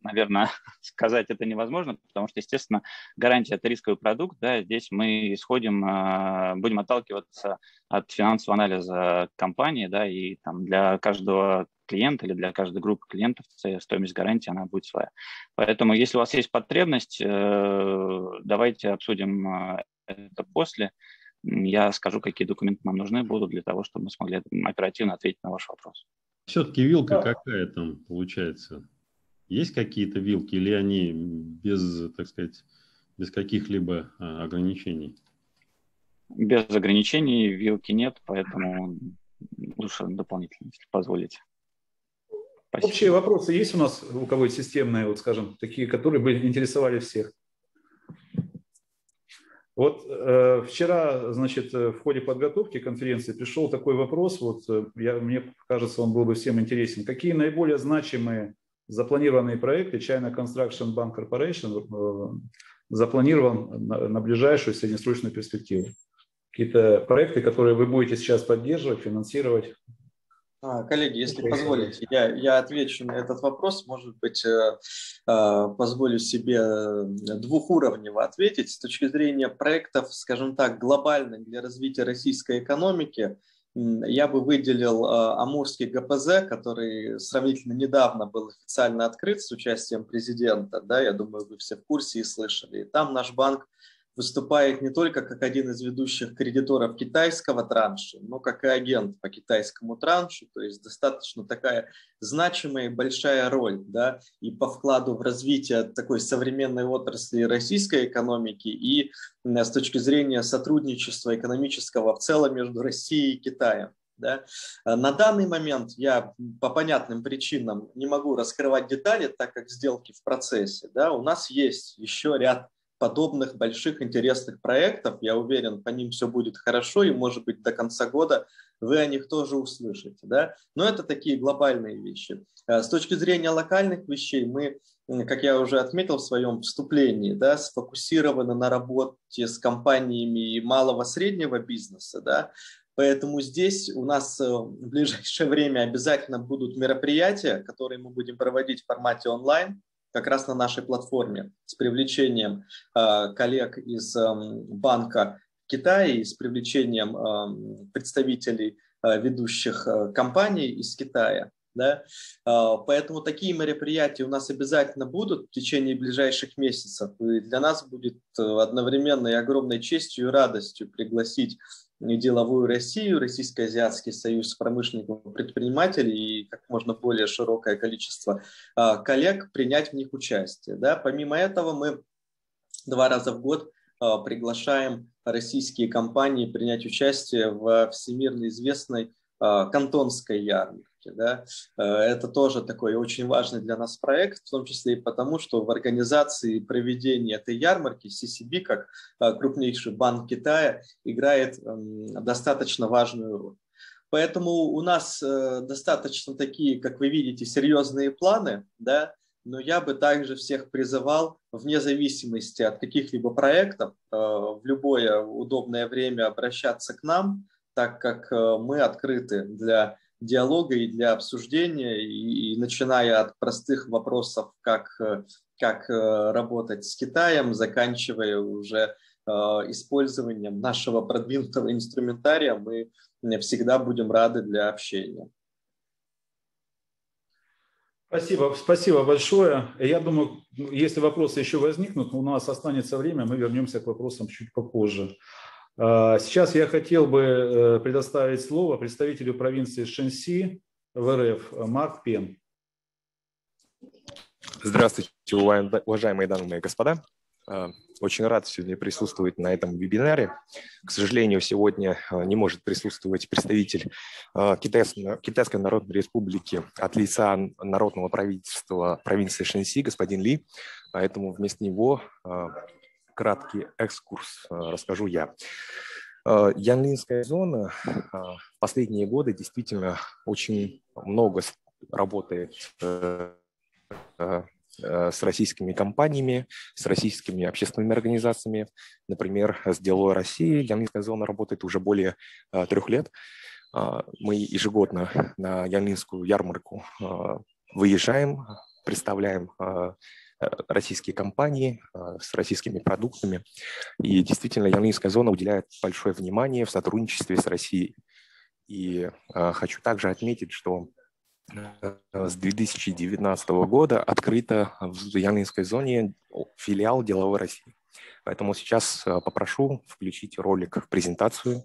наверное, сказать это невозможно, потому что, естественно, гарантия – это рисковый продукт. Да, здесь мы исходим, а, будем отталкиваться от финансового анализа компании, да, и там для каждого клиента или для каждой группы клиентов стоимость гарантии она будет своя. Поэтому, если у вас есть потребность, э, давайте обсудим э, это после. Я скажу, какие документы нам нужны будут для того, чтобы мы смогли оперативно ответить на ваш вопрос.
Все-таки вилка какая там получается? Есть какие-то вилки или они без, так сказать, без каких-либо а, ограничений?
Без ограничений вилки нет, поэтому лучше дополнительно, если позволите.
Спасибо. Общие вопросы есть у нас у кого системные, вот скажем, такие, которые бы интересовали всех? Вот э, вчера, значит, в ходе подготовки конференции пришел такой вопрос, вот э, я, мне кажется, он был бы всем интересен. Какие наиболее значимые запланированные проекты China Construction Bank Corporation э, запланирован на, на ближайшую среднесрочную перспективу. Какие-то проекты, которые вы будете сейчас поддерживать, финансировать?
А, коллеги, если позволите, я, я отвечу на этот вопрос. Может быть, э, э, позволю себе двухуровнево ответить с точки зрения проектов, скажем так, глобальных для развития российской экономики – я бы выделил а, Амурский ГПЗ, который сравнительно недавно был официально открыт с участием президента. Да, я думаю, вы все в курсе и слышали. И там наш банк выступает не только как один из ведущих кредиторов китайского транша, но как и агент по китайскому траншу, то есть достаточно такая значимая и большая роль да, и по вкладу в развитие такой современной отрасли российской экономики и с точки зрения сотрудничества экономического в целом между Россией и Китаем. Да. На данный момент я по понятным причинам не могу раскрывать детали, так как сделки в процессе. Да. У нас есть еще ряд подобных больших интересных проектов. Я уверен, по ним все будет хорошо, и, может быть, до конца года вы о них тоже услышите. Да? Но это такие глобальные вещи. Э, с точки зрения локальных вещей, мы, как я уже отметил в своем вступлении, да, сфокусированы на работе с компаниями малого-среднего бизнеса. Да? Поэтому здесь у нас э, в ближайшее время обязательно будут мероприятия, которые мы будем проводить в формате онлайн как раз на нашей платформе с привлечением э, коллег из э, банка Китая и с привлечением э, представителей э, ведущих э, компаний из Китая. Да? Поэтому такие мероприятия у нас обязательно будут в течение ближайших месяцев. И для нас будет одновременно и огромной честью и радостью пригласить деловую Россию, Российско-Азиатский союз промышленников и предпринимателей и как можно более широкое количество а, коллег принять в них участие. Да? Помимо этого мы два раза в год приглашаем российские компании принять участие в всемирно известной кантонской ярмарке. Да? Это тоже такой очень важный для нас проект, в том числе и потому, что в организации проведения этой ярмарки CCB, как крупнейший банк Китая, играет достаточно важную роль. Поэтому у нас э, достаточно такие, как вы видите, серьезные планы, да, но я бы также всех призывал, вне зависимости от каких-либо проектов, э, в любое удобное время обращаться к нам, так как э, мы открыты для диалога и для обсуждения, и, и начиная от простых вопросов, как, как работать с Китаем, заканчивая уже использованием нашего продвинутого инструментария, мы всегда будем рады для общения.
Спасибо, спасибо большое. Я думаю, если вопросы еще возникнут, у нас останется время, мы вернемся к вопросам чуть попозже. А, сейчас я хотел бы э, предоставить слово представителю провинции Шэньси в РФ Марк Пен.
Здравствуйте, уважаемые дамы и господа. А, очень рад сегодня присутствовать на этом вебинаре. К сожалению, сегодня а, не может присутствовать представитель Китайской Народной Республики от лица Народного правительства провинции Шэньси, господин Ли. Поэтому вместо него краткий экскурс расскажу я. Янлинская зона в последние годы действительно очень много работает э, Э, с российскими компаниями, с российскими общественными организациями. Например, с Делой России Янлинская зона работает уже более э, трех лет. Мы ежегодно на Янлинскую ярмарку э, выезжаем, представляем российские компании с российскими продуктами. И действительно, Янлинская зона уделяет большое внимание в сотрудничестве с Россией. И хочу также отметить, что Э, с 2019 года открыто в Янлинской зоне филиал Деловой России. Поэтому сейчас э, попрошу включить ролик, презентацию.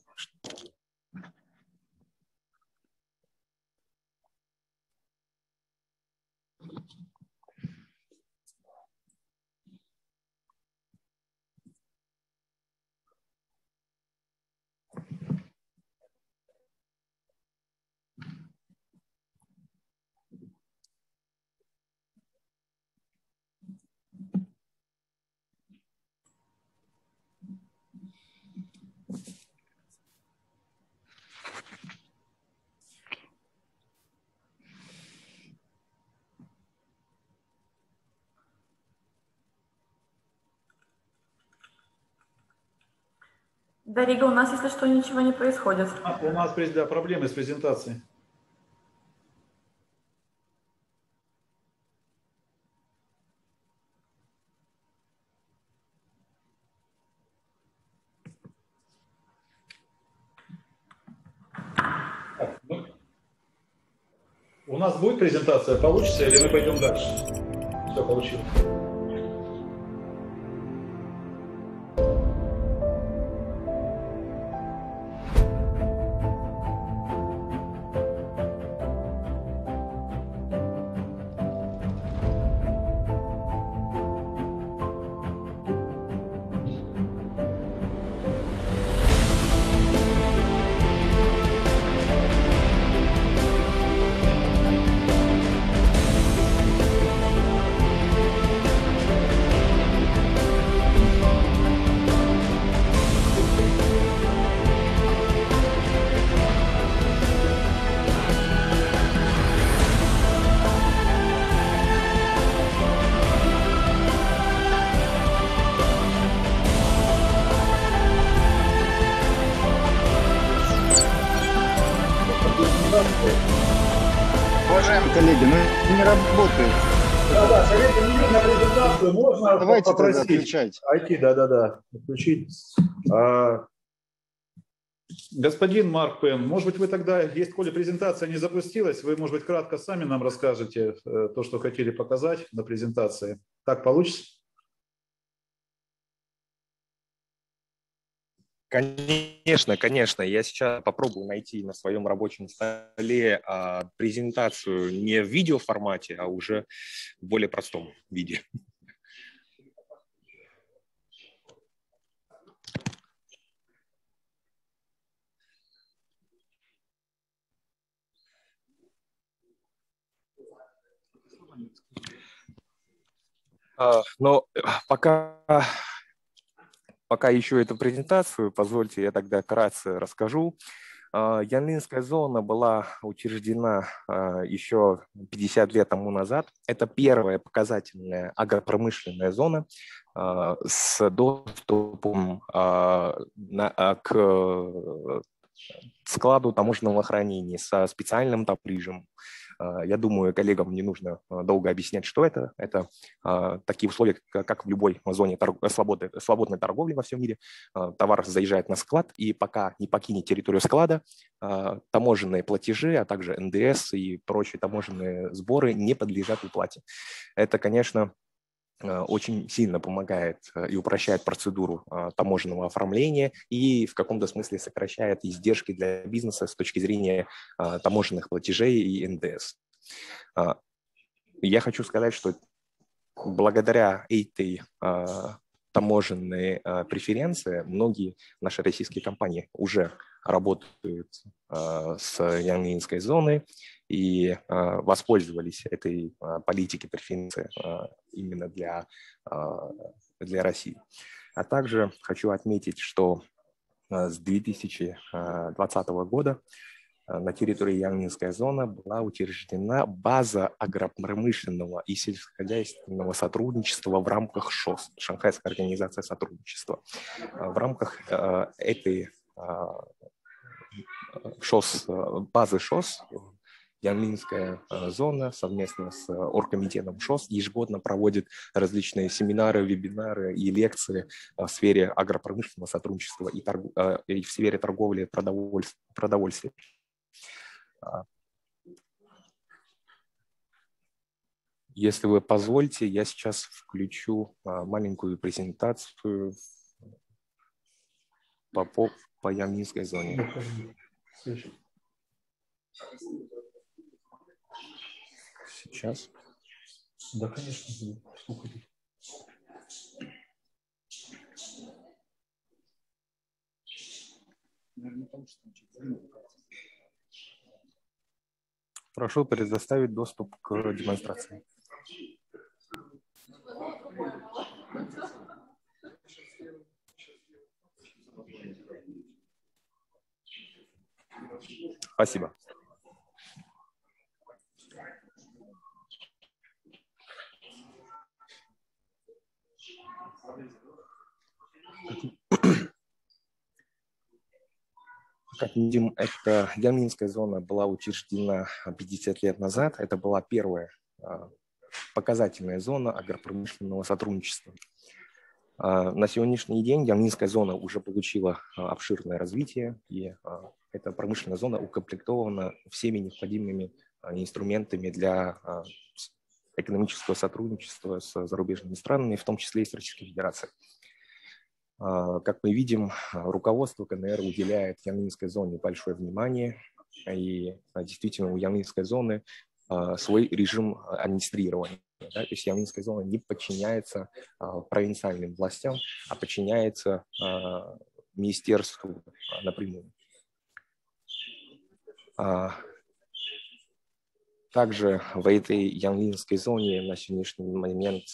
Да, Рига, у нас, если что, ничего не происходит.
А, у нас да, проблемы с презентацией. Ну, у нас будет презентация, получится, или мы пойдем дальше? Все получилось.
Давайте попросить. тогда отключать.
IT, да-да-да, отключить. А, господин Марк Пен, может быть, вы тогда, есть коли презентация не запустилась, вы, может быть, кратко сами нам расскажете э, то, что хотели показать на презентации. Так получится?
Конечно, конечно. Я сейчас попробую найти на своем рабочем столе а, презентацию не в видеоформате, а уже в более простом виде. Но пока, пока ищу эту презентацию, позвольте я тогда вкратце расскажу. Янлинская зона была учреждена еще 50 лет тому назад. Это первая показательная агропромышленная зона с доступом к складу таможенного хранения со специальным таближем. А, я думаю, коллегам не нужно а, долго объяснять, что это. Это а, такие условия, как в любой зоне свободы, свободной торговли во всем мире. Товар заезжает на склад, и пока не покинет территорию склада, таможенные платежи, а также НДС и прочие таможенные сборы не подлежат уплате. Это, конечно, Э, очень сильно помогает э, и упрощает процедуру а, таможенного оформления и в каком-то смысле сокращает издержки для бизнеса с точки зрения а, таможенных платежей и НДС. А, я хочу сказать, что благодаря этой таможенной преференции многие наши российские компании уже работают с Янминской зоной, и а, воспользовались этой а, политикой преференции а, именно для, для России. А также хочу отметить, что с 2020 года на территории Янминской зоны была учреждена база агропромышленного и сельскохозяйственного сотрудничества в рамках ШОС, Шанхайская организация сотрудничества. В рамках этой ШОС, базы ШОС Янминская э, зона совместно с э, оргкомитетом ШОС ежегодно проводит различные семинары, вебинары и лекции э, в сфере агропромышленного сотрудничества и, торг... и в сфере торговли продовольствием. А. Если вы позволите, я сейчас включу маленькую презентацию по, по, по Ямнинской зоне. Сейчас.
Да, конечно, слухайте.
Прошу предоставить доступ к демонстрации. Спасибо. Как видим, эта Яминская зона была учреждена 50 лет назад. Это была первая а, показательная зона агропромышленного сотрудничества. А, на сегодняшний день Яминская зона уже получила а, обширное развитие, и эта промышленная зона укомплектована всеми необходимыми инструментами для экономического сотрудничества с зарубежными странами, в том числе и с Российской Федерацией. А, как мы видим, руководство КНР уделяет Янлинской зоне большое внимание, и а, действительно у Янлинской зоны а, свой режим администрирования. Да, то есть Яминская зона не подчиняется провинциальным властям, а подчиняется министерству напрямую. Также в этой Янлинской зоне на сегодняшний момент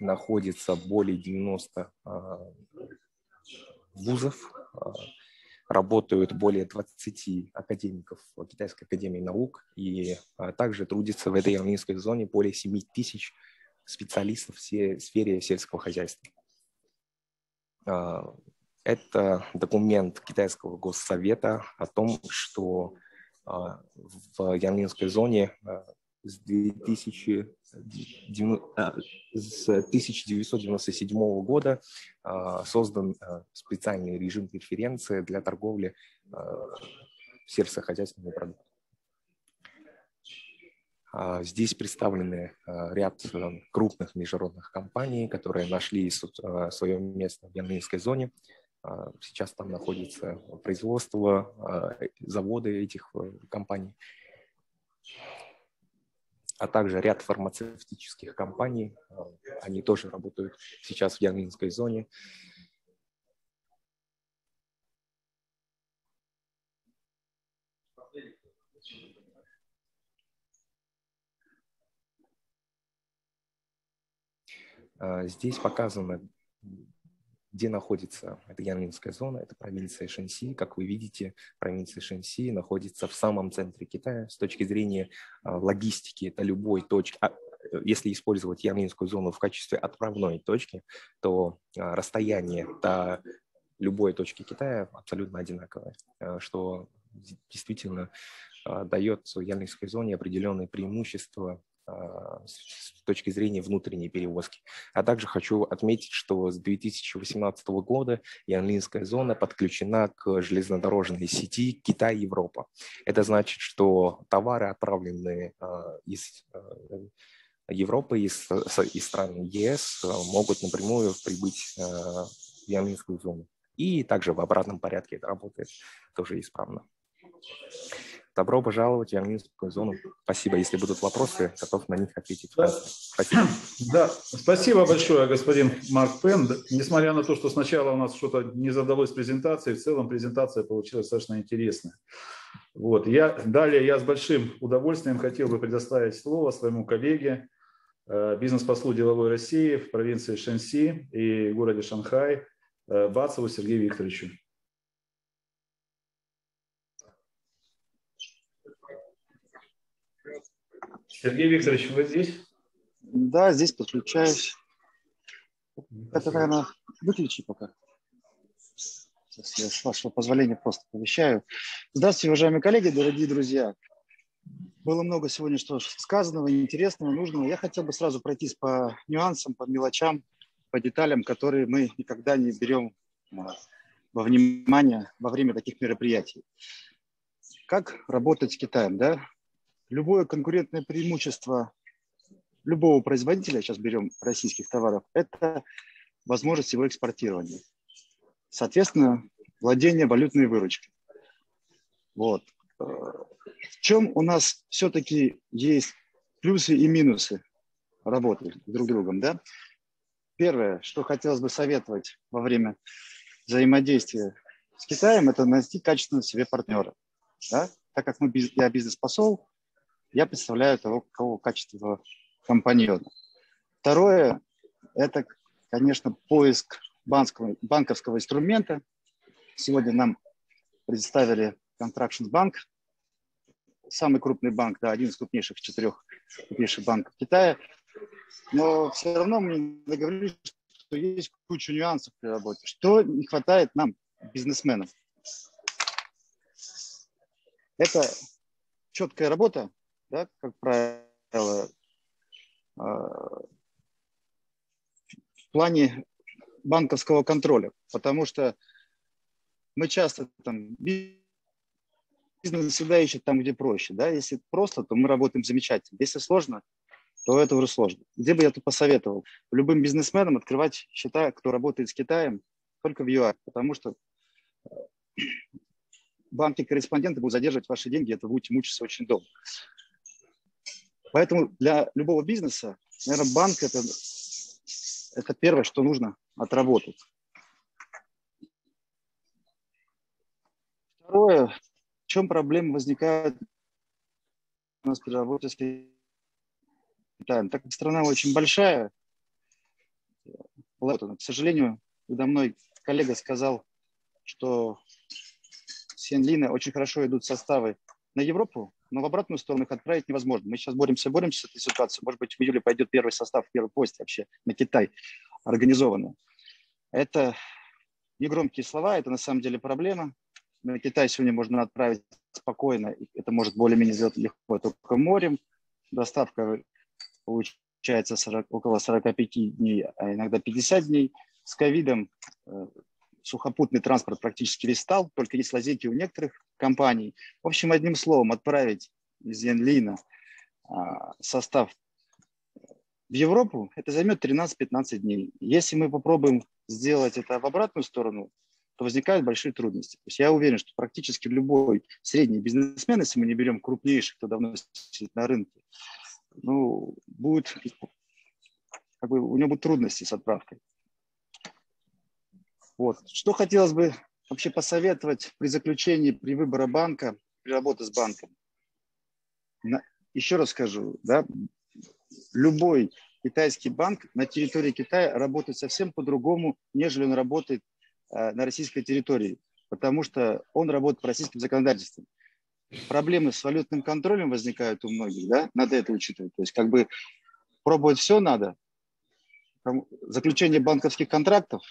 находится более 90 а, вузов, а, работают более 20 академиков Китайской академии наук, и а, также трудится в этой Ялминской зоне более 7 тысяч специалистов в сфере сельского хозяйства. Это документ Китайского госсовета о том, что в Янлинской зоне с, 2000, с 1997 года а, создан а, специальный режим преференции для торговли а, сельскохозяйственными продуктами. Здесь представлены ряд крупных международных компаний, которые нашли свое место в Янминской зоне. Сейчас там находится производство, заводы этих э, компаний а также ряд фармацевтических компаний. А, они тоже работают сейчас в Янминской зоне. Здесь показано, где находится эта Янлинская зона, это провинция Шэньси. Как вы видите, провинция Шэньси находится в самом центре Китая. С точки зрения логистики, это любой точки, а, если использовать Янлинскую зону в качестве отправной точки, то расстояние до любой точки Китая абсолютно одинаковое, что действительно дает Янлинской зоне определенные преимущества а, с точки зрения внутренней перевозки. А также хочу отметить, что с 2018 года Янлинская зона подключена к железнодорожной сети Китай-Европа. Это значит, что товары, отправленные а, из а, Европы, из, из стран ЕС, могут напрямую прибыть в Янлинскую зону. И также в обратном порядке это работает тоже исправно. Добро пожаловать в Янминскую зону. Спасибо. Если будут вопросы, готов на них ответить.
Да. Спасибо. Да, спасибо большое, господин Марк Пен. Несмотря на то, что сначала у нас что-то не задалось презентации, в целом презентация получилась достаточно интересная. Вот. Я, далее я с большим удовольствием хотел бы предоставить слово своему коллеге, э, бизнес-послу деловой России в провинции Шэньси и городе Шанхай, э, Бацеву Сергею Викторовичу. Сергей Викторович, вы здесь?
Да, здесь подключаюсь. Это, наверное, выключи пока. Сейчас я с вашего позволения просто повещаю. Здравствуйте, уважаемые коллеги, дорогие друзья. Было много сегодня что сказанного, интересного, нужного. Я хотел бы сразу пройтись по нюансам, по мелочам, по деталям, которые мы никогда не берем а, во внимание во время таких мероприятий. Как работать с Китаем, да? Любое конкурентное преимущество любого производителя, сейчас берем российских товаров, это возможность его экспортирования. Соответственно, владение валютной выручкой. Вот. В чем у нас все-таки есть плюсы и минусы работы друг с другом, да? Первое, что хотелось бы советовать во время взаимодействия с Китаем, это найти качественного себе партнера. Да? Так как мы, я бизнес-посол, я представляю того, кого качественного компаньона. Второе – это, конечно, поиск банковского, банковского инструмента. Сегодня нам представили Contractions Bank, самый крупный банк, да, один из крупнейших четырех крупнейших банков Китая. Но все равно мы договорились, что есть куча нюансов при работе. Что не хватает нам, бизнесменам? Это четкая работа да, как правило, а, в плане банковского контроля, потому что мы часто там бизнес всегда ищет там, где проще, да, если просто, то мы работаем замечательно, если сложно, то это уже сложно. Где бы я тут посоветовал? Любым бизнесменам открывать счета, кто работает с Китаем, только в ЮАР, потому что э, банки-корреспонденты будут задерживать ваши деньги, это будете мучиться очень долго. Поэтому для любого бизнеса, наверное, банк это, это первое, что нужно отработать. Второе, в чем проблемы возникают у нас при работе с Китаем? Так как страна очень большая, к сожалению, передо мной коллега сказал, что Сенлина очень хорошо идут составы на Европу, но в обратную сторону их отправить невозможно. Мы сейчас боремся, боремся с этой ситуацией. Может быть, в июле пойдет первый состав, первый поезд вообще на Китай организованный. Это негромкие слова, это на самом деле проблема. На Китай сегодня можно отправить спокойно, это может более-менее сделать легко только морем. Доставка получается 40, около 45 дней, а иногда 50 дней. С ковидом э, сухопутный транспорт практически весь стал, только есть лазейки у некоторых компаний. В общем, одним словом, отправить из Янлина а, состав в Европу, это займет 13-15 дней. Если мы попробуем сделать это в обратную сторону, то возникают большие трудности. То есть я уверен, что практически любой средний бизнесмен, если мы не берем крупнейших, кто давно сидит на рынке, ну, будет, как бы, у него будут трудности с отправкой. Вот. Что хотелось бы вообще посоветовать при заключении, при выборе банка, при работе с банком? Еще раз скажу, да, любой китайский банк на территории Китая работает совсем по-другому, нежели он работает э, на российской территории, потому что он работает по российским законодательствам. Проблемы с валютным контролем возникают у многих, да, надо это учитывать. То есть как бы пробовать все надо. Заключение банковских контрактов,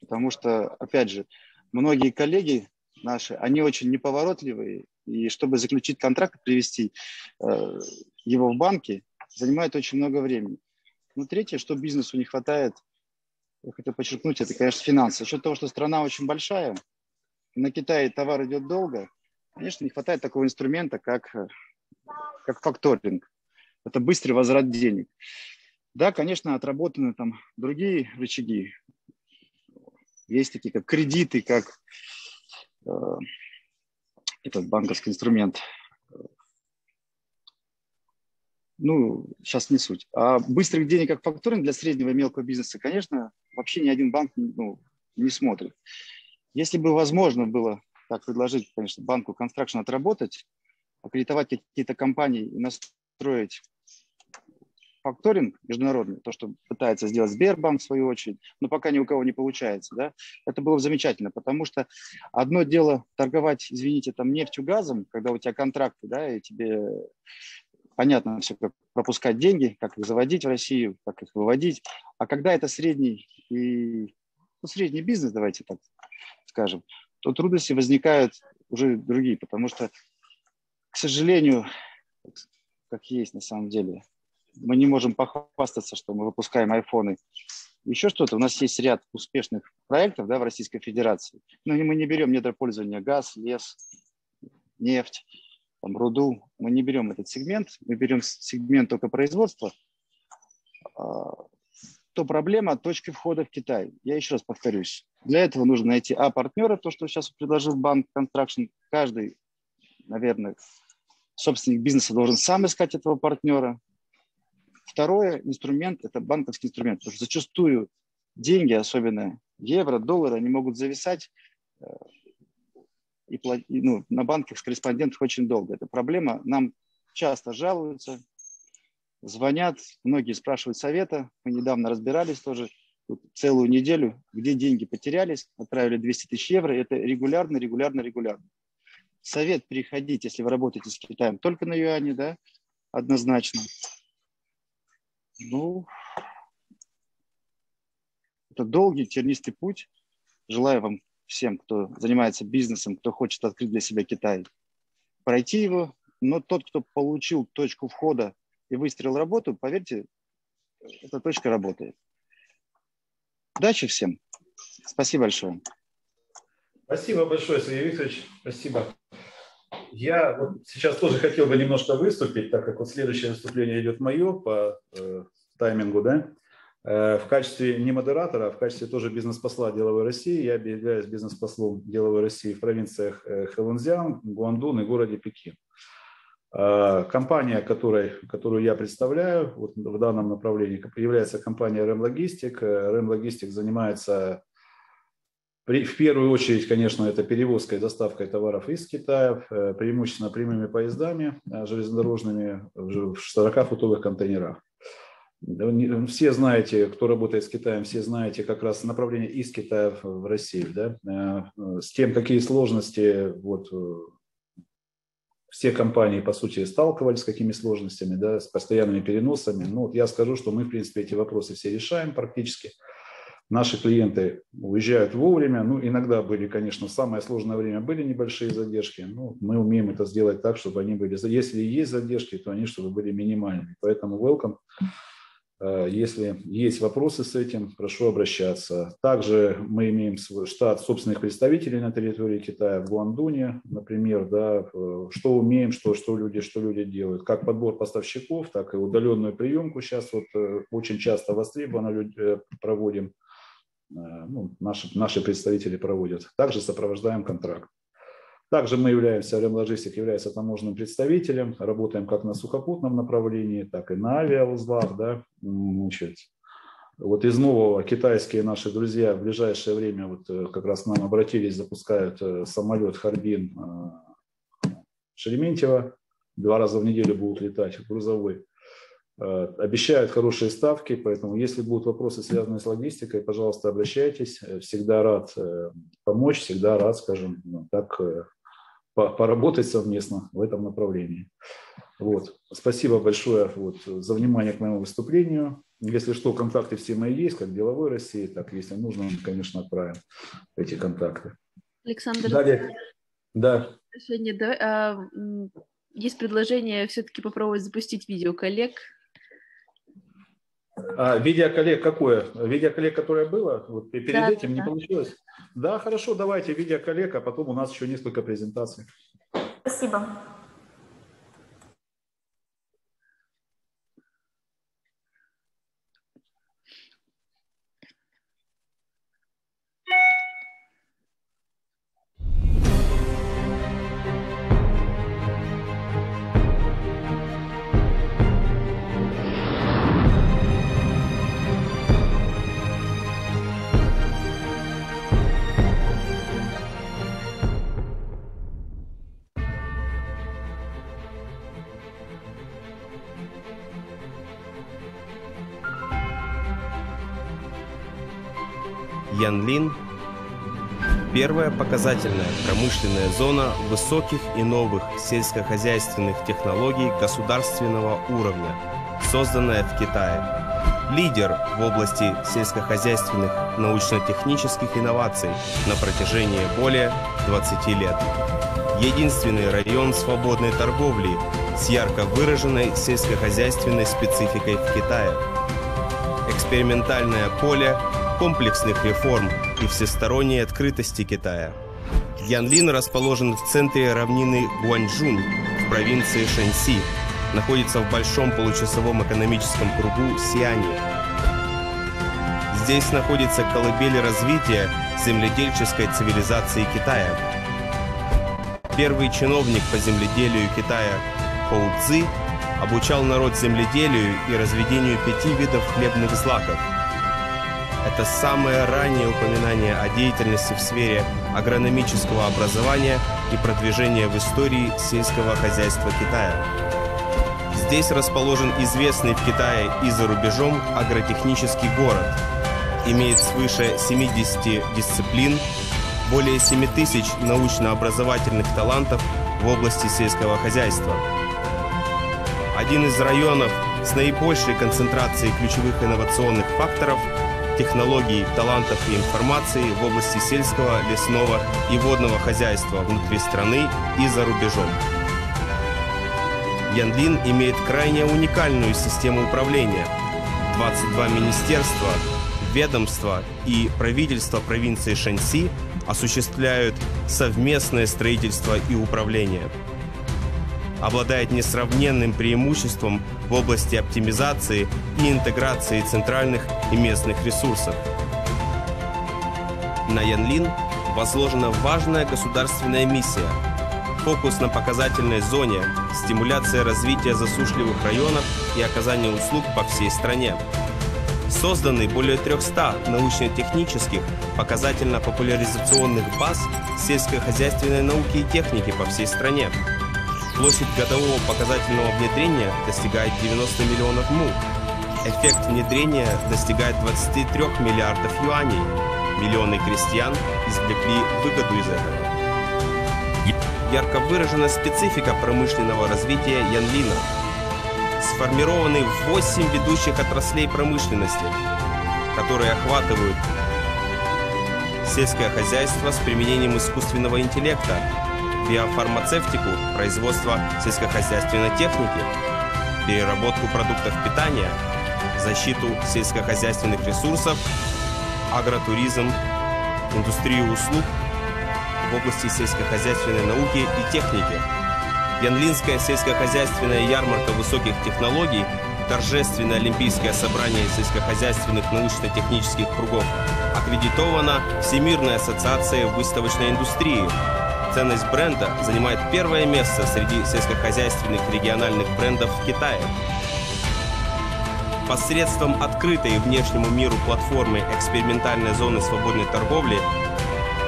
потому что, опять же, многие коллеги наши, они очень неповоротливые, и чтобы заключить контракт, привести э, его в банке, занимает очень много времени. Ну, третье, что бизнесу не хватает, я хотел подчеркнуть, это, конечно, финансы. За счет того, что страна очень большая, на Китае товар идет долго, конечно, не хватает такого инструмента, как, как факторинг. Это быстрый возврат денег. Да, конечно, отработаны там другие рычаги. Есть такие, как кредиты, как э, этот банковский инструмент ну, сейчас не суть. А быстрых денег как факторинг для среднего и мелкого бизнеса, конечно, вообще ни один банк ну, не смотрит. Если бы возможно было так предложить, конечно, банку Construction отработать, аккредитовать какие-то компании и настроить факторинг международный, то, что пытается сделать Сбербанк в свою очередь, но пока ни у кого не получается, да, это было бы замечательно, потому что одно дело торговать, извините, там нефтью, газом, когда у тебя контракты, да, и тебе понятно все, как пропускать деньги, как их заводить в Россию, как их выводить. А когда это средний и ну, средний бизнес, давайте так скажем, то трудности возникают уже другие, потому что, к сожалению, как есть на самом деле, мы не можем похвастаться, что мы выпускаем айфоны. Еще что-то. У нас есть ряд успешных проектов да, в Российской Федерации. Но мы не берем недропользование газ, лес, нефть там, руду, мы не берем этот сегмент, мы берем сегмент только производства, а, то проблема точки входа в Китай. Я еще раз повторюсь. Для этого нужно найти, а, партнера, то, что сейчас предложил банк Construction. Каждый, наверное, собственник бизнеса должен сам искать этого партнера. Второе, инструмент – это банковский инструмент. Потому что зачастую деньги, особенно евро, доллары, они могут зависать э, и, ну, на банках с корреспондентов очень долго. Это проблема. Нам часто жалуются, звонят, многие спрашивают совета. Мы недавно разбирались тоже целую неделю, где деньги потерялись, отправили 200 тысяч евро. Это регулярно, регулярно, регулярно. Совет переходить, если вы работаете с Китаем, только на юане, да, однозначно. Ну, это долгий, тернистый путь. Желаю вам всем, кто занимается бизнесом, кто хочет открыть для себя Китай, пройти его. Но тот, кто получил точку входа и выстроил работу, поверьте, эта точка работает. Удачи всем. Спасибо большое.
Спасибо большое, Сергей Викторович. Спасибо. Я вот сейчас тоже хотел бы немножко выступить, так как вот следующее выступление идет мое по э, таймингу, да. Э, в качестве не модератора, а в качестве тоже бизнес-посла Деловой России. Я являюсь бизнес-послом Деловой России в провинциях э, Хэлэнзян, Гуандун и городе Пекин. Э, компания, которой, которую я представляю вот в данном направлении, является компания REM Logistic. REM Logistic занимается в первую очередь, конечно, это перевозка и доставка товаров из Китая, преимущественно прямыми поездами железнодорожными в 40-футовых контейнерах. Все знаете, кто работает с Китаем, все знаете как раз направление из Китая в Россию. Да? Э, с тем, какие сложности вот, э, все компании, по сути, сталкивались с какими сложностями, да, с постоянными переносами. Ну, вот я скажу, что мы, в принципе, эти вопросы все решаем практически. Наши клиенты уезжают вовремя. Ну, иногда были, конечно, в самое сложное время были небольшие задержки. Ну, мы умеем это сделать так, чтобы они были... Если есть задержки, то они чтобы были минимальными. Поэтому welcome. Э, если есть вопросы с этим, прошу обращаться. Также мы имеем свой штат собственных представителей на территории Китая, в Гуандуне, например, да, что умеем, что, что, люди, что люди делают. Как подбор поставщиков, так и удаленную приемку сейчас вот э, очень часто востребовано люди, э, проводим, ну, наши, наши представители проводят. Также сопровождаем контракт. Также мы являемся, Ремложистик является таможенным представителем, работаем как на сухопутном направлении, так и на авиаузлах. Да? Значит, вот из нового китайские наши друзья в ближайшее время вот э, как раз к нам обратились, запускают э, самолет Харбин э, Шереметьево, два раза в неделю будут летать грузовой. Э, обещают хорошие ставки, поэтому если будут вопросы, связанные с логистикой, пожалуйста, обращайтесь. Э, всегда рад э, помочь, всегда рад, скажем, ну, так поработать совместно в этом направлении. Вот. Спасибо большое вот, за внимание к моему выступлению. Если что, контакты все мои есть, как деловой России, так если нужно, мы, конечно, отправим эти контакты.
Александр,
Далее. Да.
Сегодня, да, а, есть предложение все-таки попробовать запустить видео коллег
а, видеоколлег какое? Видеоколлег, которое было? Вот перед
да,
этим
да.
не получилось? Да, хорошо, давайте видеоколлег, а потом у нас еще несколько презентаций.
Спасибо.
Янлин – первая показательная промышленная зона высоких и новых сельскохозяйственных технологий государственного уровня, созданная в Китае. Лидер в области сельскохозяйственных научно-технических инноваций на протяжении более 20 лет. Единственный район свободной торговли с ярко выраженной сельскохозяйственной спецификой в Китае. Экспериментальное поле комплексных реформ и всесторонней открытости Китая. Янлин расположен в центре равнины Гуанчжун в провинции Шэньси, находится в большом получасовом экономическом кругу Сиани. Здесь находится колыбель развития земледельческой цивилизации Китая. Первый чиновник по земледелию Китая Хоу Цзи обучал народ земледелию и разведению пяти видов хлебных злаков – это самое раннее упоминание о деятельности в сфере агрономического образования и продвижения в истории сельского хозяйства Китая. Здесь расположен известный в Китае и за рубежом агротехнический город. Имеет свыше 70 дисциплин, более 7 тысяч научно-образовательных талантов в области сельского хозяйства. Один из районов с наибольшей концентрацией ключевых инновационных факторов – технологий, талантов и информации в области сельского, лесного и водного хозяйства внутри страны и за рубежом. Янлин имеет крайне уникальную систему управления. 22 министерства, ведомства и правительства провинции Шаньси осуществляют совместное строительство и управление – обладает несравненным преимуществом в области оптимизации и интеграции центральных и местных ресурсов. На Янлин возложена важная государственная миссия – фокус на показательной зоне, стимуляция развития засушливых районов и оказание услуг по всей стране. Созданы более 300 научно-технических показательно-популяризационных баз сельскохозяйственной науки и техники по всей стране – Площадь годового показательного внедрения достигает 90 миллионов му. Эффект внедрения достигает 23 миллиардов юаней. Миллионы крестьян извлекли выгоду из этого. Ярко выражена специфика промышленного развития Янлина. Сформированы 8 ведущих отраслей промышленности, которые охватывают сельское хозяйство с применением искусственного интеллекта, биофармацевтику, производство сельскохозяйственной техники, переработку продуктов питания, защиту сельскохозяйственных ресурсов, агротуризм, индустрию услуг в области сельскохозяйственной науки и техники. Янлинская сельскохозяйственная ярмарка высоких технологий, торжественное Олимпийское собрание сельскохозяйственных научно-технических кругов аккредитована Всемирной ассоциацией выставочной индустрии, ценность бренда занимает первое место среди сельскохозяйственных региональных брендов в Китае. Посредством открытой внешнему миру платформы экспериментальной зоны свободной торговли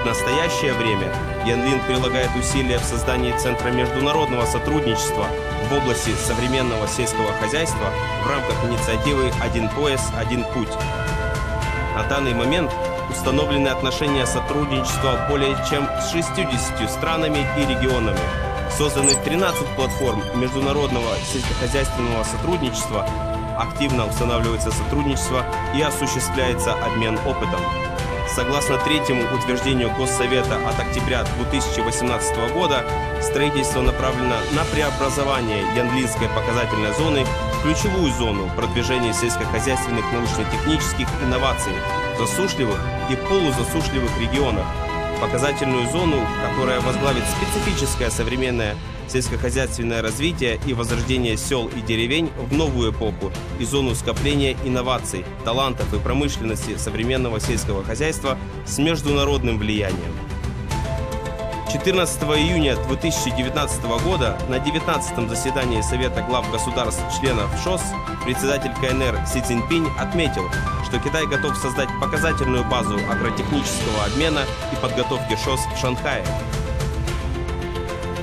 в настоящее время Янлин прилагает усилия в создании Центра международного сотрудничества в области современного сельского хозяйства в рамках инициативы «Один пояс, один путь». На данный момент установлены отношения сотрудничества более чем с 60 странами и регионами. Созданы 13 платформ международного сельскохозяйственного сотрудничества, активно устанавливается сотрудничество и осуществляется обмен опытом. Согласно третьему утверждению Госсовета от октября 2018 года, строительство направлено на преобразование Янлинской показательной зоны в ключевую зону продвижения сельскохозяйственных научно-технических инноваций в засушливых и полузасушливых регионах, показательную зону, которая возглавит специфическое современное сельскохозяйственное развитие и возрождение сел и деревень в новую эпоху и зону скопления инноваций, талантов и промышленности современного сельского хозяйства с международным влиянием. 14 июня 2019 года на 19-м заседании Совета глав государств членов ШОС председатель КНР Си Цзиньпинь отметил, что Китай готов создать показательную базу агротехнического обмена и подготовки ШОС в Шанхае.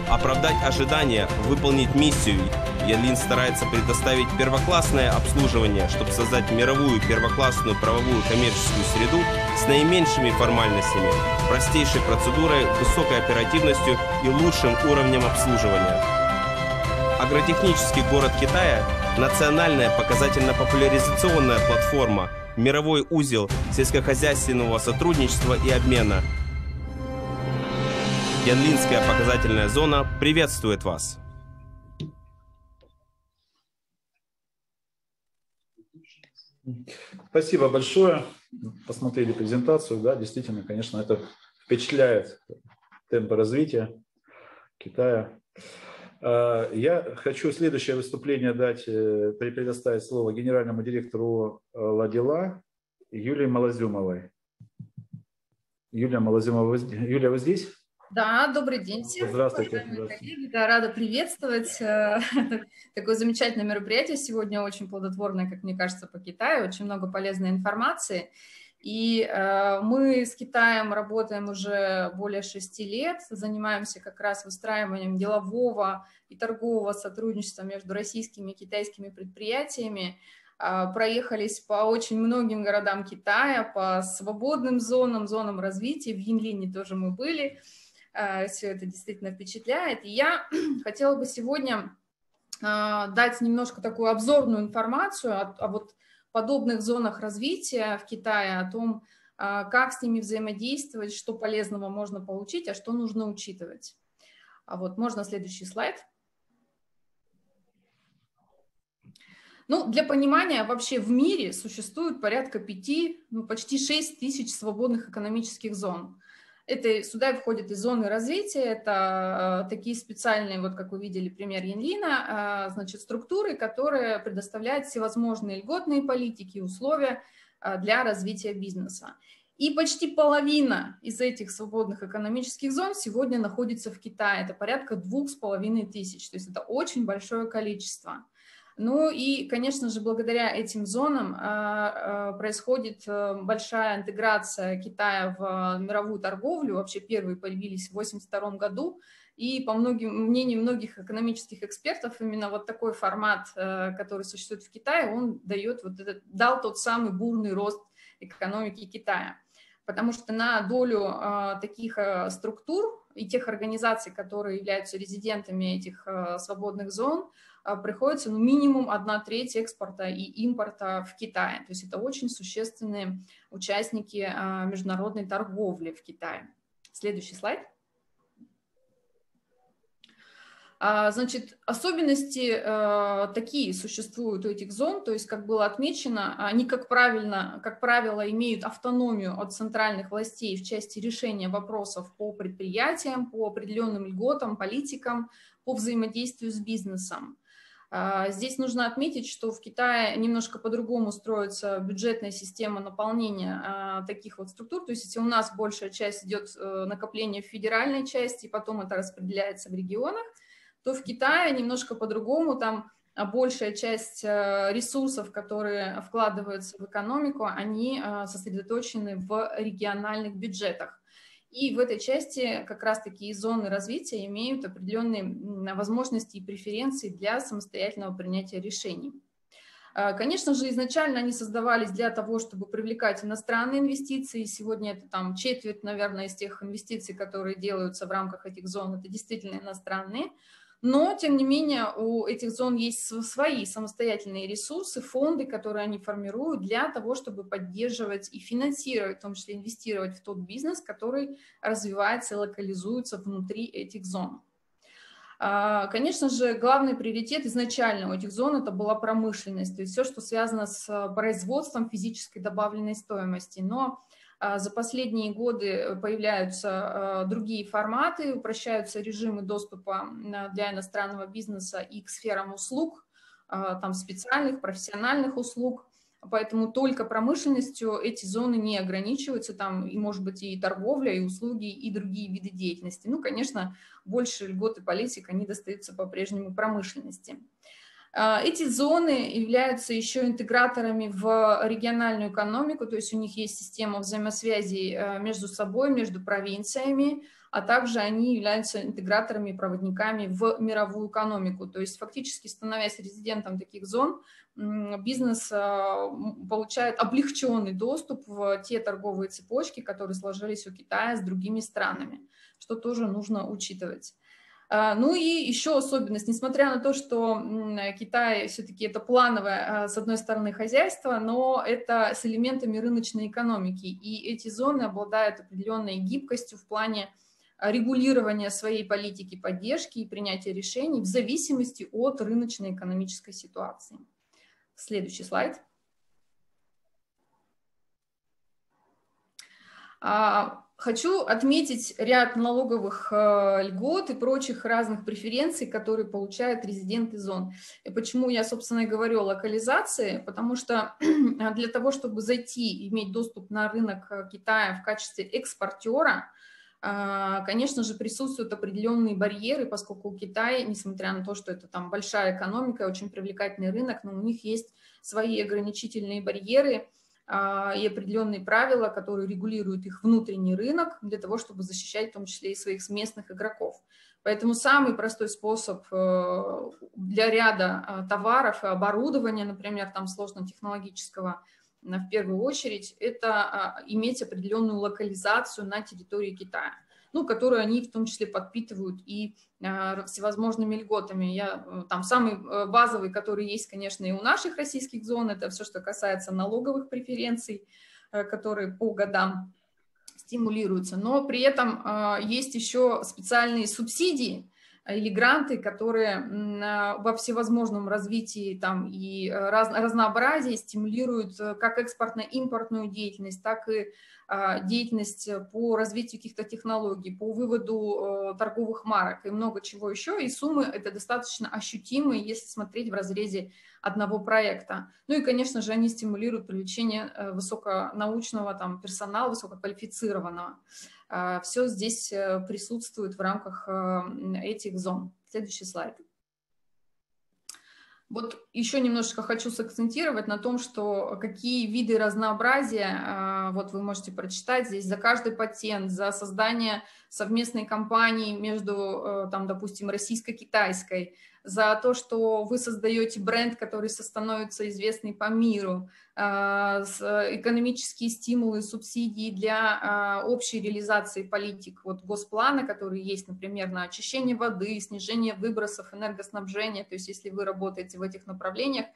Оправдать ожидания, выполнить миссию Янлин старается предоставить первоклассное обслуживание, чтобы создать мировую первоклассную правовую коммерческую среду с наименьшими формальностями, простейшей процедурой, высокой оперативностью и лучшим уровнем обслуживания. Агротехнический город Китая – национальная показательно-популяризационная платформа, мировой узел сельскохозяйственного сотрудничества и обмена. Янлинская показательная зона приветствует вас!
Спасибо большое. Посмотрели презентацию. Да, действительно, конечно, это впечатляет темпы развития Китая. А, я хочу следующее выступление дать, э, предоставить слово генеральному директору э, Ладила Юлии Малозюмовой. Юлия Малозюмова, Юлия, вы здесь?
Да, добрый день всем.
Здравствуйте. здравствуйте.
Коллеги, да, рада приветствовать. Э, такое замечательное мероприятие сегодня, очень плодотворное, как мне кажется, по Китаю, очень много полезной информации. И э, мы с Китаем работаем уже более шести лет, занимаемся как раз выстраиванием делового и торгового сотрудничества между российскими и китайскими предприятиями. Э, проехались по очень многим городам Китая, по свободным зонам, зонам развития. В Янлине тоже мы были. Э, все это действительно впечатляет. И я хотела бы сегодня э, дать немножко такую обзорную информацию о, о вот подобных зонах развития в Китае, о том, э, как с ними взаимодействовать, что полезного можно получить, а что нужно учитывать. А вот можно следующий слайд. Ну, для понимания, вообще в мире существует порядка пяти, ну, почти шесть тысяч свободных экономических зон. Это сюда входят и зоны развития, это э, такие специальные, вот как вы видели пример Янлина, э, значит, структуры, которые предоставляют всевозможные льготные политики, условия э, для развития бизнеса. И почти половина из этих свободных экономических зон сегодня находится в Китае. Это порядка двух с половиной тысяч. То есть это очень большое количество. Ну и, конечно же, благодаря этим зонам а, а, происходит э, большая интеграция Китая в мировую торговлю. Вообще первые появились в 1982 году. И по многим, мнению многих экономических экспертов, именно вот такой формат, э, который существует в Китае, он дает вот этот, дал тот самый бурный рост экономики Китая. Потому что на долю э, таких структур и тех организаций, которые являются резидентами этих свободных зон, приходится ну, минимум одна треть экспорта и импорта в Китае. То есть это очень существенные участники а, международной торговли в Китае. Следующий слайд. А, значит, особенности э, такие существуют у этих зон, то есть, как было отмечено, они, как, правильно, как правило, имеют автономию от центральных властей в части решения вопросов по предприятиям, по определенным льготам, политикам, по взаимодействию с бизнесом. А, здесь нужно отметить, что в Китае немножко по-другому строится бюджетная система наполнения а, таких вот структур. То есть если у нас большая часть идет э, накопление в федеральной части, и потом это распределяется в регионах, то в Китае немножко по-другому, там а, большая часть э, ресурсов, которые вкладываются в экономику, они сосредоточены в региональных бюджетах. И в этой части как раз-таки зоны развития имеют определенные возможности и преференции для самостоятельного принятия решений. А, конечно же, изначально они создавались для того, чтобы привлекать иностранные инвестиции. Сегодня это там четверть, наверное, из тех инвестиций, которые делаются в рамках этих зон, это действительно иностранные. Но, тем не менее, у этих зон есть свои самостоятельные ресурсы, фонды, которые они формируют для того, чтобы поддерживать и финансировать, в том числе инвестировать в тот бизнес, который развивается и локализуется внутри этих зон. А, конечно же, главный приоритет изначально у этих зон это была промышленность, то есть все, что связано с производством физической добавленной стоимости. Но за последние годы появляются другие форматы, упрощаются режимы доступа для иностранного бизнеса и к сферам услуг, там специальных, профессиональных услуг. Поэтому только промышленностью эти зоны не ограничиваются, там и может быть и торговля, и услуги, и другие виды деятельности. Ну, конечно, больше льготы политик, они достаются по-прежнему промышленности. А, эти зоны являются еще интеграторами в региональную экономику, то есть у них есть система взаимосвязи э, между собой, между провинциями, а также они являются интеграторами проводниками в мировую экономику. То есть фактически становясь резидентом таких зон, бизнес а, получает облегченный доступ в те торговые цепочки, которые сложились у Китая с другими странами, что тоже нужно учитывать. А, ну и еще особенность, несмотря на то, что Китай все-таки это плановое, а, с одной стороны, хозяйство, но это с элементами рыночной экономики, и эти зоны обладают определенной гибкостью в плане регулирования своей политики поддержки и принятия решений в зависимости от рыночной экономической ситуации. Следующий слайд. А, хочу отметить ряд налоговых э, льгот и прочих разных преференций, которые получают резиденты зон. И почему я, собственно, и говорю о локализации, потому что для того, чтобы зайти и иметь доступ на рынок э, Китая в качестве экспортера, а, конечно же, присутствуют определенные барьеры, поскольку у Китая, несмотря на то, что это там большая экономика, очень привлекательный рынок, но у них есть свои ограничительные барьеры а, и определенные правила, которые регулируют их внутренний рынок для того, чтобы защищать в том числе и своих местных игроков. Поэтому самый простой способ э, для ряда а, товаров и оборудования, например, там сложно-технологического, в первую очередь, это а, иметь определенную локализацию на территории Китая, ну, которую они в том числе подпитывают и а, всевозможными льготами. Я, э, там самый э, базовый, который есть, конечно, и у наших российских зон, это все, что касается налоговых преференций, э, которые по годам стимулируются. Но при этом а, есть еще специальные субсидии, или гранты, которые во всевозможном развитии там, и раз, разнообразии стимулируют как экспортно-импортную деятельность, так и а, деятельность по развитию каких-то технологий, по выводу э, торговых марок и много чего еще. И суммы это достаточно ощутимые, если смотреть в разрезе одного проекта. Ну и, конечно же, они стимулируют привлечение высоконаучного там, персонала, высококвалифицированного. А, Все здесь э, присутствует в рамках э, этих зон. Следующий слайд. Вот еще немножечко хочу сакцентировать на том, что какие виды разнообразия, а, вот вы можете прочитать здесь, за каждый патент, за создание совместной компании между, э, там, допустим, российско-китайской, за то, что вы создаете бренд, который становится известный по миру, а, экономические стимулы, субсидии для а, общей реализации политик вот госплана, которые есть, например, на очищение воды, снижение выбросов, энергоснабжения. То есть если вы работаете в этих направлениях,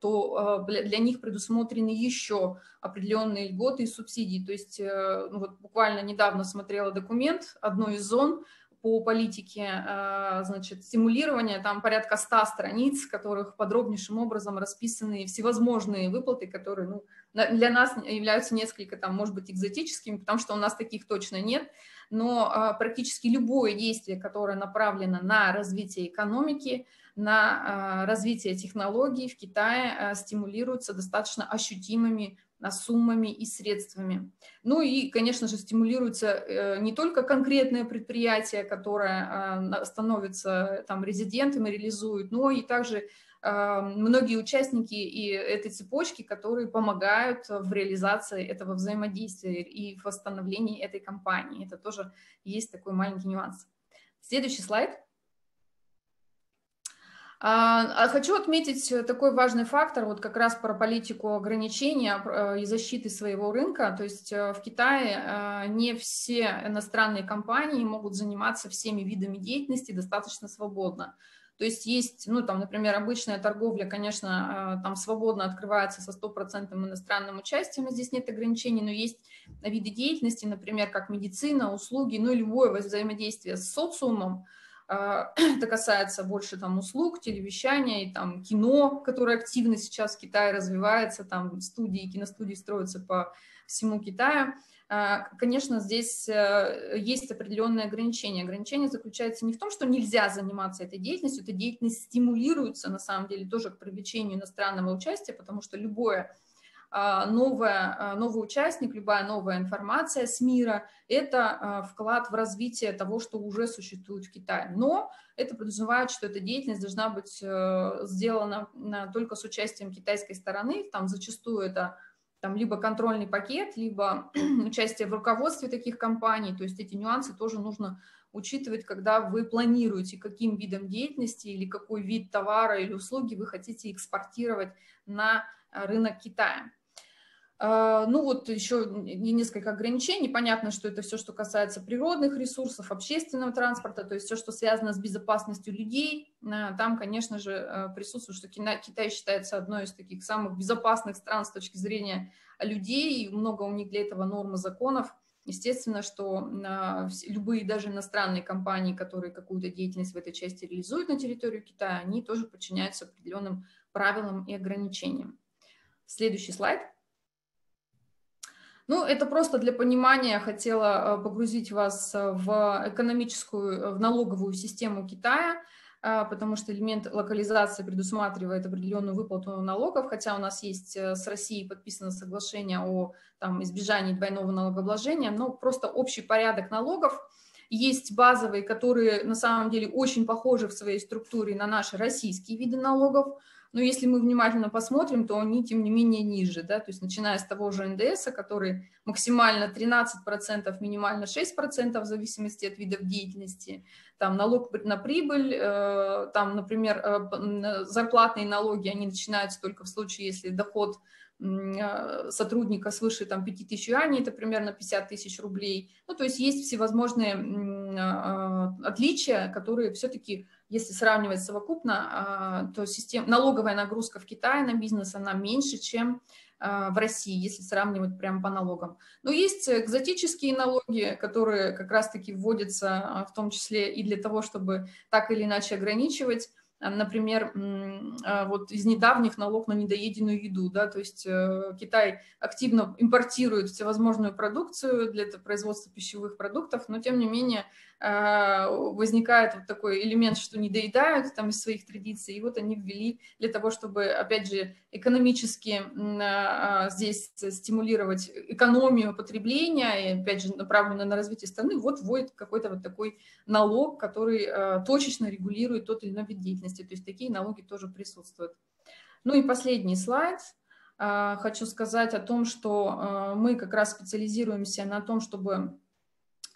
то а, для них предусмотрены еще определенные льготы и субсидии. То есть э, ну вот буквально недавно смотрела документ одной из зон, по политике а, значит, стимулирования, там порядка 100 страниц, в которых подробнейшим образом расписаны всевозможные выплаты, которые ну, для нас являются несколько, там, может быть, экзотическими, потому что у нас таких точно нет, но а, практически любое действие, которое направлено на развитие экономики, на а, развитие технологий в Китае стимулируется достаточно ощутимыми суммами и средствами. Ну и, конечно же, стимулируется э, не только конкретное предприятие, которое а, становится там резидентом и реализует, но и также многие участники и этой цепочки, которые помогают в реализации этого взаимодействия и в восстановлении этой компании. Это тоже есть такой маленький нюанс. Следующий слайд. А, а хочу отметить такой важный фактор, вот как раз про политику ограничения э, и защиты своего рынка. То есть э, в Китае э, не все иностранные компании могут заниматься всеми видами деятельности достаточно свободно. То есть есть, ну, там, например, обычная торговля, конечно, там свободно открывается со стопроцентным иностранным участием, здесь нет ограничений, но есть виды деятельности, например, как медицина, услуги, ну, и любое взаимодействие с социумом, а, это касается больше там услуг, телевещания и там кино, которое активно сейчас в Китае развивается, там студии, киностудии строятся по всему Китаю. А, конечно, здесь э, есть определенные ограничения. Ограничение заключается не в том, что нельзя заниматься этой деятельностью, эта деятельность стимулируется на самом деле тоже к привлечению иностранного участия, потому что любое а, новая, а, новый участник, любая новая информация с мира – это а, вклад в развитие того, что уже существует в Китае. Но это подразумевает, что эта деятельность должна быть э, сделана только с участием китайской стороны. Там зачастую это там либо контрольный пакет, либо участие в руководстве таких компаний. То есть эти нюансы тоже нужно учитывать, когда вы планируете, каким видом деятельности или какой вид товара или услуги вы хотите экспортировать на рынок Китая. А, ну вот еще несколько ограничений. Понятно, что это все, что касается природных ресурсов, общественного транспорта, то есть все, что связано с безопасностью людей. А, там, конечно же, а, присутствует, что Китай считается одной из таких самых безопасных стран с точки зрения людей, и много у них для этого нормы законов. Естественно, что любые даже иностранные компании, которые какую-то деятельность в этой части реализуют на территории Китая, они тоже подчиняются определенным правилам и ограничениям. Следующий слайд. Ну, это просто для понимания. Хотела э, погрузить вас э, в экономическую, э, в налоговую систему Китая, потому что элемент локализации предусматривает определенную выплату налогов, хотя у нас есть с Россией подписано соглашение о там, избежании двойного налогообложения, но просто общий порядок налогов. Есть базовые, которые на самом деле очень похожи в своей структуре на наши российские виды налогов, но если мы внимательно посмотрим, то они, тем не менее, ниже, да, то есть начиная с того же НДС, который максимально 13%, минимально 6% в зависимости от видов деятельности, там налог на прибыль, э, там, например, э, зарплатные налоги, они начинаются только в случае, если доход э, сотрудника свыше там, 5 тысяч юаней, это примерно 50 тысяч рублей. Ну, то есть есть всевозможные отличия, которые все-таки если сравнивать совокупно, а, то систем, налоговая нагрузка в Китае на бизнес, она меньше, чем а, в России, если сравнивать прямо по налогам. Но есть экзотические налоги, которые как раз-таки вводятся а, в том числе и для того, чтобы так или иначе ограничивать например, вот из недавних налог на недоеденную еду, да, то есть э, Китай активно импортирует всевозможную продукцию для производства пищевых продуктов, но тем не менее а, возникает вот такой элемент, что не доедают там из своих традиций, и вот они ввели для того, чтобы, опять же, экономически а, здесь стимулировать экономию потребления, и, опять же, направлено на развитие страны, вот вводит какой-то вот такой налог, который а, точечно регулирует тот или иной вид деятельности, то есть такие налоги тоже присутствуют. Ну и последний слайд. Хочу сказать о том, что мы как раз специализируемся на том, чтобы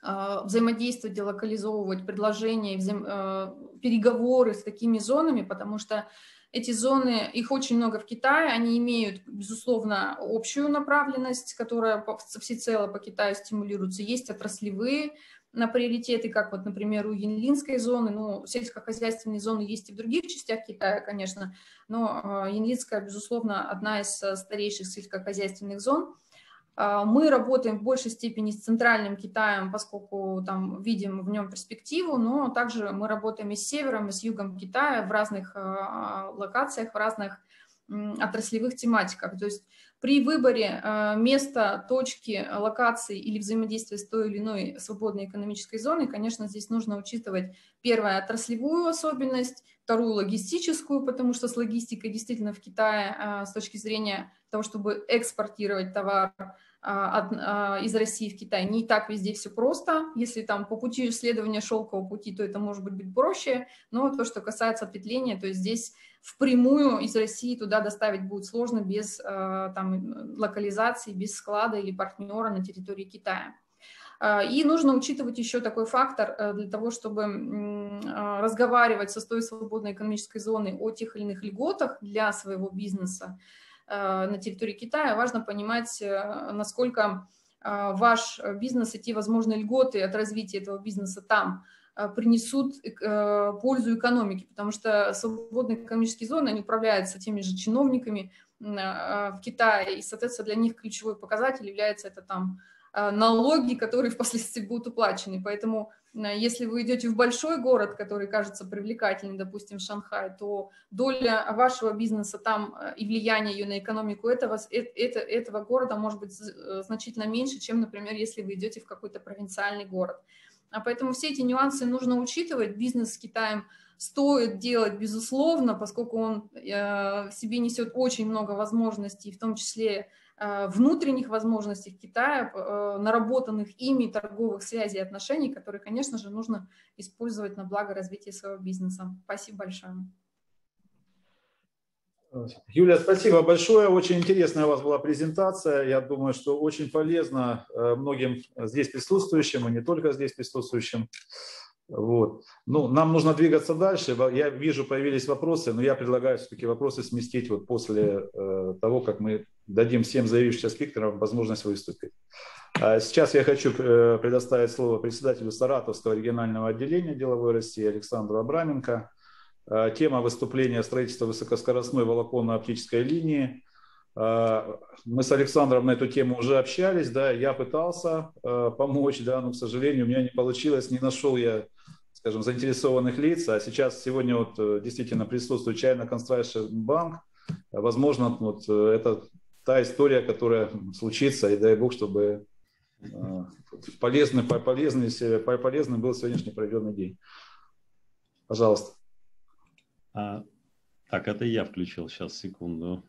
а, взаимодействовать, локализовывать предложения, взаим... А, переговоры с такими зонами, потому что эти зоны, их очень много в Китае, они имеют, безусловно, общую направленность, которая всецело по Китаю стимулируется. Есть отраслевые на приоритеты, как вот, например, у Янлинской зоны, ну, сельскохозяйственные зоны есть и в других частях Китая, конечно, но а, Янлинская, безусловно, одна из старейших сельскохозяйственных зон – мы работаем в большей степени с центральным Китаем, поскольку там видим в нем перспективу, но также мы работаем и с севером, и с югом Китая в разных а, локациях, в разных отраслевых тематиках. То есть при выборе а, места, точки, локации или взаимодействия с той или иной свободной экономической зоной, конечно, здесь нужно учитывать первое отраслевую особенность, вторую логистическую, потому что с логистикой действительно в Китае с точки зрения того, чтобы экспортировать товар а, а, из России в Китай. Не так везде все просто. Если там по пути исследования шелкового пути, то это может быть быть проще. Но то, что касается ответвления, то здесь впрямую из России туда доставить будет сложно без а, там, локализации, без склада или партнера на территории Китая. И нужно учитывать еще такой фактор э, для того, чтобы разговаривать со той свободной экономической зоной о тех или иных льготах для своего бизнеса. Э, на территории Китая, важно понимать, э, насколько э, ваш бизнес и те возможные льготы от развития этого бизнеса там принесут пользу экономике, потому что свободные экономические зоны, они управляются теми же чиновниками в Китае, и, соответственно, для них ключевой показатель является это там налоги, которые впоследствии будут уплачены. Поэтому если вы идете в большой город, который кажется привлекательным, допустим, Шанхай, то доля вашего бизнеса там э, и влияние ее на экономику этого, э, это, этого города может быть э, значительно меньше, чем, например, если вы идете в какой-то провинциальный город. А поэтому все эти нюансы нужно учитывать. Бизнес с Китаем стоит делать, безусловно, поскольку он в себе несет очень много возможностей, в том числе внутренних возможностей Китая, э, наработанных ими торговых связей и отношений, которые, конечно же, нужно использовать на благо развития своего бизнеса. Спасибо большое.
Юлия, спасибо большое. Очень интересная у вас была презентация. Я думаю, что очень полезно э, многим здесь присутствующим, и не только здесь присутствующим. Вот. Ну, нам нужно двигаться дальше. Я вижу, появились вопросы, но я предлагаю все-таки вопросы сместить вот после э, того, как мы дадим всем заявившимся спикерам возможность выступить. А сейчас я хочу э, предоставить слово председателю Саратовского регионального отделения деловой России Александру Абраменко. Э, тема выступления строительства высокоскоростной волоконно-оптической линии. Э, мы с Александром на эту тему уже общались, да, я пытался помочь, да, но, к сожалению, у меня не получилось, не нашел я скажем, заинтересованных лиц, а сейчас сегодня вот действительно присутствует China Construction Bank, возможно, вот это та история, которая случится, и дай бог, чтобы э, полезный, полезный, полезным был сегодняшний проведенный день. Пожалуйста.
А, так, это я включил. Сейчас, секунду.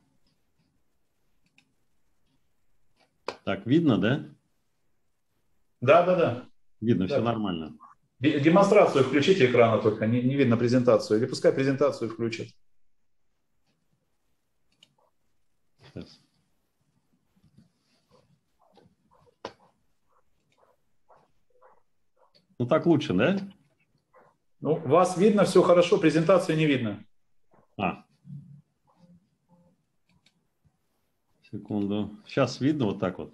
Так, видно, да?
Да, да, да.
Видно,
да.
все нормально.
Демонстрацию включите экрана только, не, не видно презентацию. Или пускай презентацию включат. Сейчас.
Ну так лучше, да?
Ну, вас видно, все хорошо, презентации не видно.
А. Секунду. Сейчас видно вот так вот.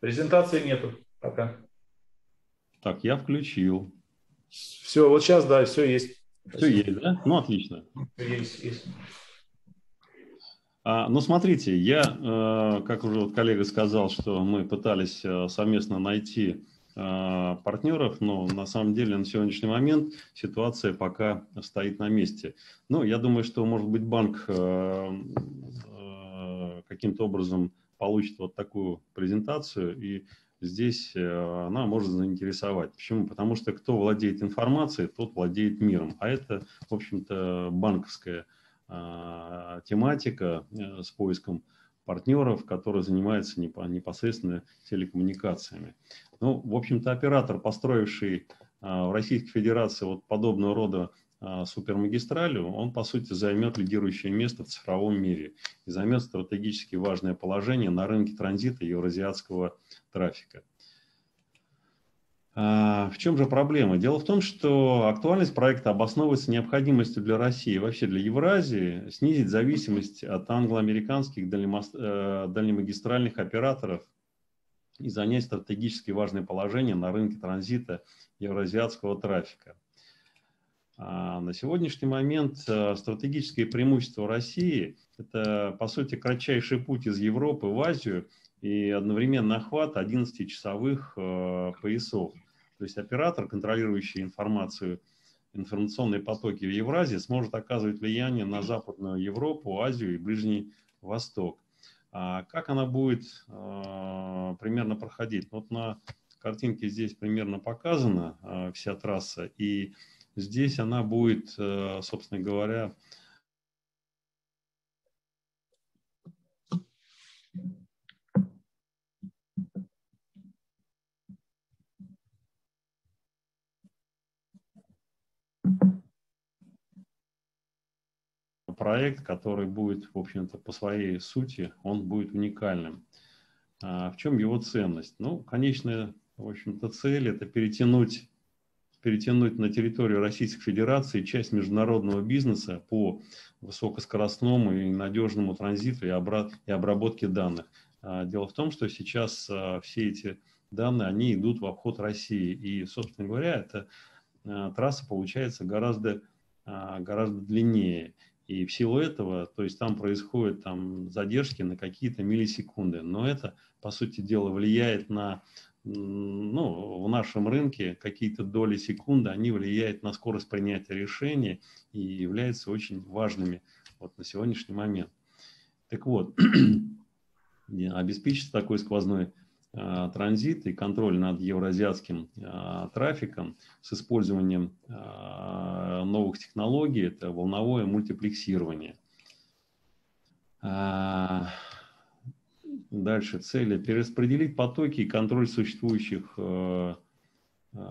Презентации нету пока.
Так, я включил.
Все, вот сейчас, да, все есть.
Все есть, да? Ну, отлично.
Есть, есть.
А, ну, смотрите, я, э, как уже вот коллега сказал, что мы пытались э, совместно найти Э, партнеров, но на самом деле на сегодняшний момент ситуация пока стоит на месте. Ну, я думаю, что, может быть, банк э, каким-то образом получит вот такую презентацию, и здесь она может заинтересовать. Почему? Потому что кто владеет информацией, тот владеет миром. А это, в общем-то, банковская тематика с поиском партнеров, которые занимаются непосредственно телекоммуникациями. Ну, в общем-то, оператор, построивший а, в Российской Федерации вот подобного рода а, супермагистралью, он, по сути, займет лидирующее место в цифровом мире и займет стратегически важное положение на рынке транзита евразиатского трафика. А, в чем же проблема? Дело в том, что актуальность проекта обосновывается необходимостью для России, вообще для Евразии, снизить зависимость от англоамериканских э, дальнемагистральных операторов и занять стратегически важное положение на рынке транзита евразиатского трафика. А на сегодняшний момент э, стратегическое преимущество России – это, по сути, кратчайший путь из Европы в Азию и одновременно охват 11-часовых э, поясов. То есть оператор, контролирующий информацию, информационные потоки в Евразии, сможет оказывать влияние на Западную Европу, Азию и Ближний Восток. А как она будет э, примерно проходить? Вот на картинке здесь примерно показана э, вся трасса, и здесь она будет, э, собственно говоря, проект, который будет, в общем-то, по своей сути, он будет уникальным. А в чем его ценность? Ну, конечная, в общем-то, цель – это перетянуть перетянуть на территорию Российской Федерации часть международного бизнеса по высокоскоростному и надежному транзиту и, обра- и обработке данных. А дело в том, что сейчас а, все эти данные, они идут в обход России. И, собственно говоря, эта а, трасса получается гораздо, гораздо длиннее. И в силу этого, то есть там происходят там, задержки на какие-то миллисекунды. Но это, по сути дела, влияет на, ну, в нашем рынке какие-то доли секунды, они влияют на скорость принятия решений и являются очень важными вот на сегодняшний момент. Так вот, обеспечить такой сквозной а, транзит и контроль над евроазиатским а, трафиком с использованием а, новых технологий – это волновое мультиплексирование. Дальше цели – перераспределить потоки и контроль существующих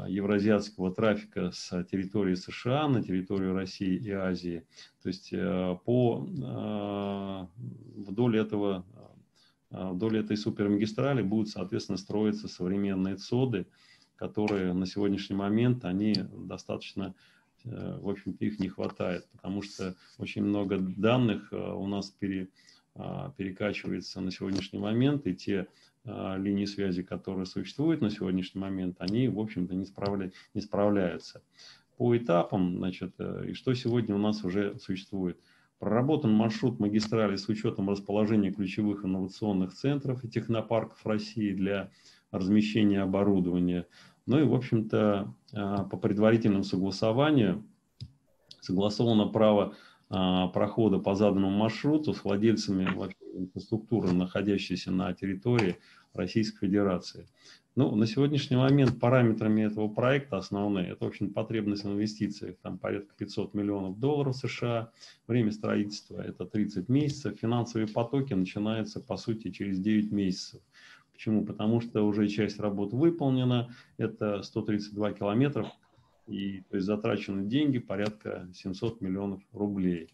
евроазиатского трафика с территории США на территорию России и Азии. То есть по, вдоль этого вдоль этой супермагистрали будут, соответственно, строиться современные ЦОДы, которые на сегодняшний момент, они достаточно, э, в общем-то, их не хватает, потому что очень много данных э, у нас пере, перекачивается на сегодняшний момент, и те а, линии связи, которые существуют на сегодняшний момент, они, в общем-то, не, справля, не справляются. По этапам, значит, э, и что сегодня у нас уже существует – Проработан маршрут магистрали с учетом расположения ключевых инновационных центров и технопарков России для размещения оборудования. Ну и, в общем-то, а, по предварительному согласованию согласовано право а, прохода по заданному маршруту с владельцами инфраструктуры, находящейся на территории Российской Федерации. Ну, на сегодняшний момент параметрами этого проекта основные, это, в общем, потребность в инвестициях, там порядка 500 миллионов долларов США, время строительства это 30 месяцев, финансовые потоки начинаются, по сути, через 9 месяцев. Почему? Потому что уже часть работ выполнена, это 132 километров, и то есть затрачены деньги порядка 700 миллионов рублей.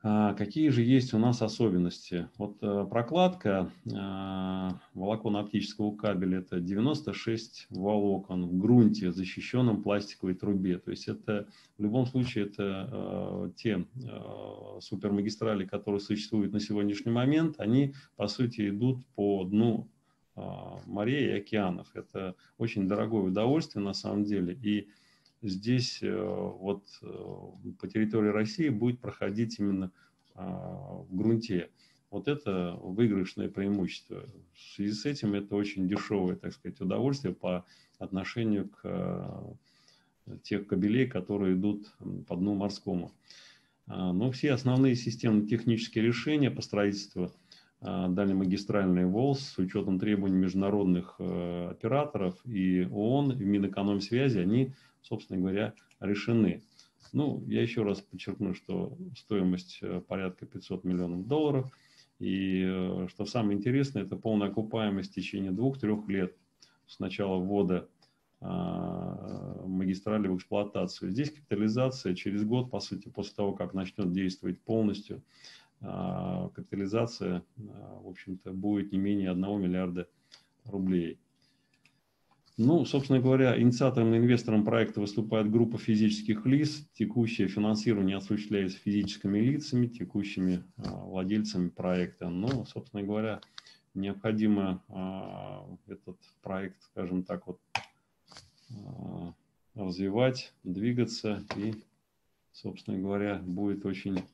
А, какие же есть у нас особенности? Вот э, прокладка а, волоконно-оптического кабеля – это 96 волокон в грунте, защищенном пластиковой трубе. То есть это в любом случае это э, те э, супермагистрали, которые существуют на сегодняшний момент, они по сути идут по дну морей и океанов. Это очень дорогое удовольствие на самом деле. И здесь э, вот э, по территории России будет проходить именно а, в грунте. Вот это выигрышное преимущество. В связи с этим это очень дешевое, так сказать, удовольствие по отношению к э, тех кабелей, которые идут по дну морскому. А, но все основные системно-технические решения по строительству а, дальнемагистральной ВОЛС с учетом требований международных операторов и ООН, и Минэкономсвязи, они собственно говоря, решены. Ну, я еще раз подчеркну, что стоимость э, порядка 500 миллионов долларов. И э, что самое интересное, это полная окупаемость в течение двух-трех лет с начала ввода а, магистрали в эксплуатацию. Здесь капитализация через год, по сути, после того, как начнет действовать полностью, капитализация, а, в общем-то, будет не менее 1 миллиарда рублей. Ну, собственно говоря, инициатором и инвестором проекта выступает группа физических лиц. Текущее финансирование осуществляется физическими лицами, текущими а, владельцами проекта. Но, собственно говоря, необходимо а, этот проект, скажем так, вот а, развивать, двигаться и, собственно говоря, будет очень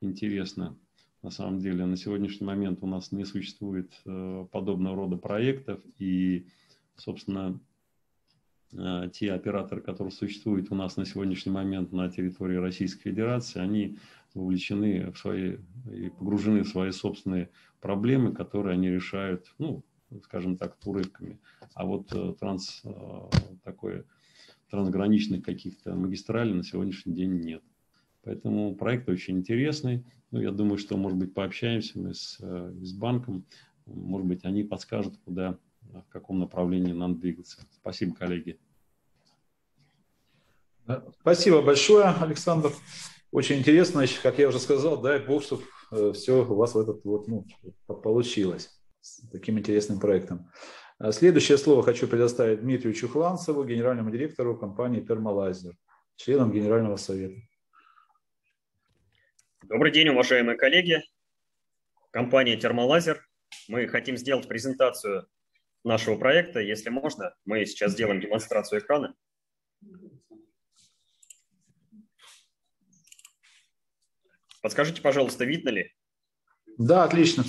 интересно. На самом деле, на сегодняшний момент у нас не существует э, подобного рода проектов, и собственно, э, те операторы, которые существуют у нас на сегодняшний момент на территории Российской Федерации, они вовлечены в свои и погружены в свои собственные проблемы, которые они решают, ну, скажем так, урывками. А вот э, транс, такой, трансграничных каких-то магистралей на сегодняшний день нет. Поэтому проект очень интересный. Ну, я думаю, что, может быть, пообщаемся мы с, с банком. Может быть, они подскажут, куда в каком направлении нам двигаться. Спасибо, коллеги.
Спасибо большое, Александр. Очень интересно, как я уже сказал, дай бог, чтобы э, все у вас в этот вот, ну, получилось с таким интересным проектом. А следующее слово хочу предоставить Дмитрию Чухланцеву, генеральному директору компании «Термолайзер», членам Генерального совета.
Добрый день, уважаемые коллеги. Компания «Термолайзер». Мы хотим сделать презентацию нашего проекта. Если можно, мы сейчас сделаем демонстрацию экрана. Подскажите, пожалуйста, видно ли?
Да, отлично.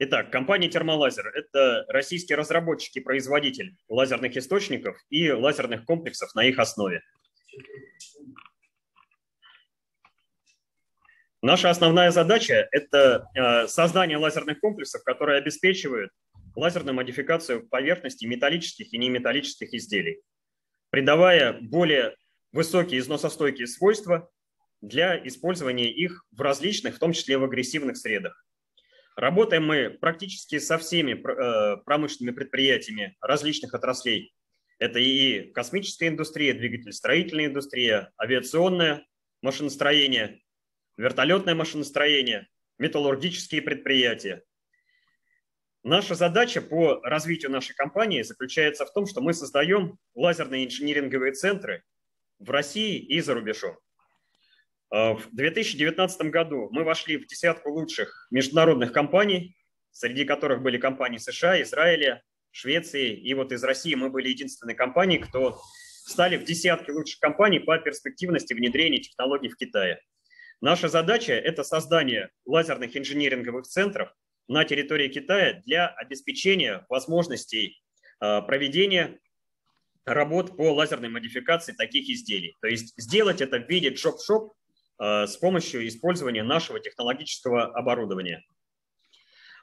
Итак, компания Термолазер – это российский разработчик и производитель лазерных источников и лазерных комплексов на их основе. Наша основная задача – это э, создание лазерных комплексов, которые обеспечивают лазерную модификацию поверхности металлических и неметаллических изделий, придавая более высокие износостойкие свойства для использования их в различных, в том числе в агрессивных средах. Работаем мы практически со всеми э, промышленными предприятиями различных отраслей. Это и космическая индустрия, двигатель-строительная индустрия, авиационное машиностроение, вертолетное машиностроение, металлургические предприятия. Наша задача по развитию нашей компании заключается в том, что мы создаем лазерные инжиниринговые центры в России и за рубежом. А, в 2019 году мы вошли в десятку лучших международных компаний, среди которых были компании США, Израиля, Швеции. И вот из России мы были единственной компанией, кто стали в десятке лучших компаний по перспективности внедрения технологий в Китае. Наша задача – это создание лазерных инжиниринговых центров на территории Китая для обеспечения возможностей а, проведения работ по лазерной модификации таких изделий. То есть сделать это в виде джоб-шоп Э, с помощью использования нашего технологического оборудования.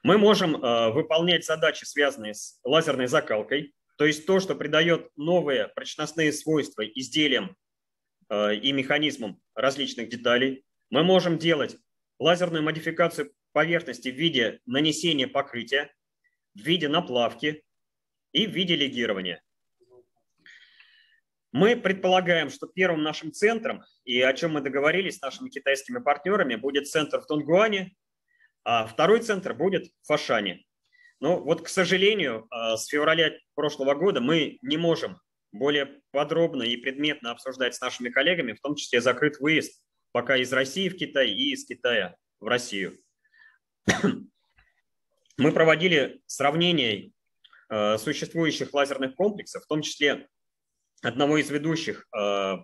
Мы можем э, выполнять задачи, связанные с лазерной закалкой, то есть то, что придает новые прочностные свойства изделиям и механизмам различных деталей. Мы можем делать лазерную модификацию поверхности в виде нанесения покрытия, в виде наплавки и в виде легирования. Мы предполагаем, что первым нашим центром, и о чем мы договорились с нашими китайскими партнерами, будет центр в Тунгуане, а второй центр будет в Фашане. Но вот, к сожалению, а, с февраля прошлого года мы не можем более подробно и предметно обсуждать с нашими коллегами, в том числе закрыт выезд пока из России в Китай и из Китая в Россию. Мы проводили сравнение а, существующих лазерных комплексов, в том числе одного из ведущих э,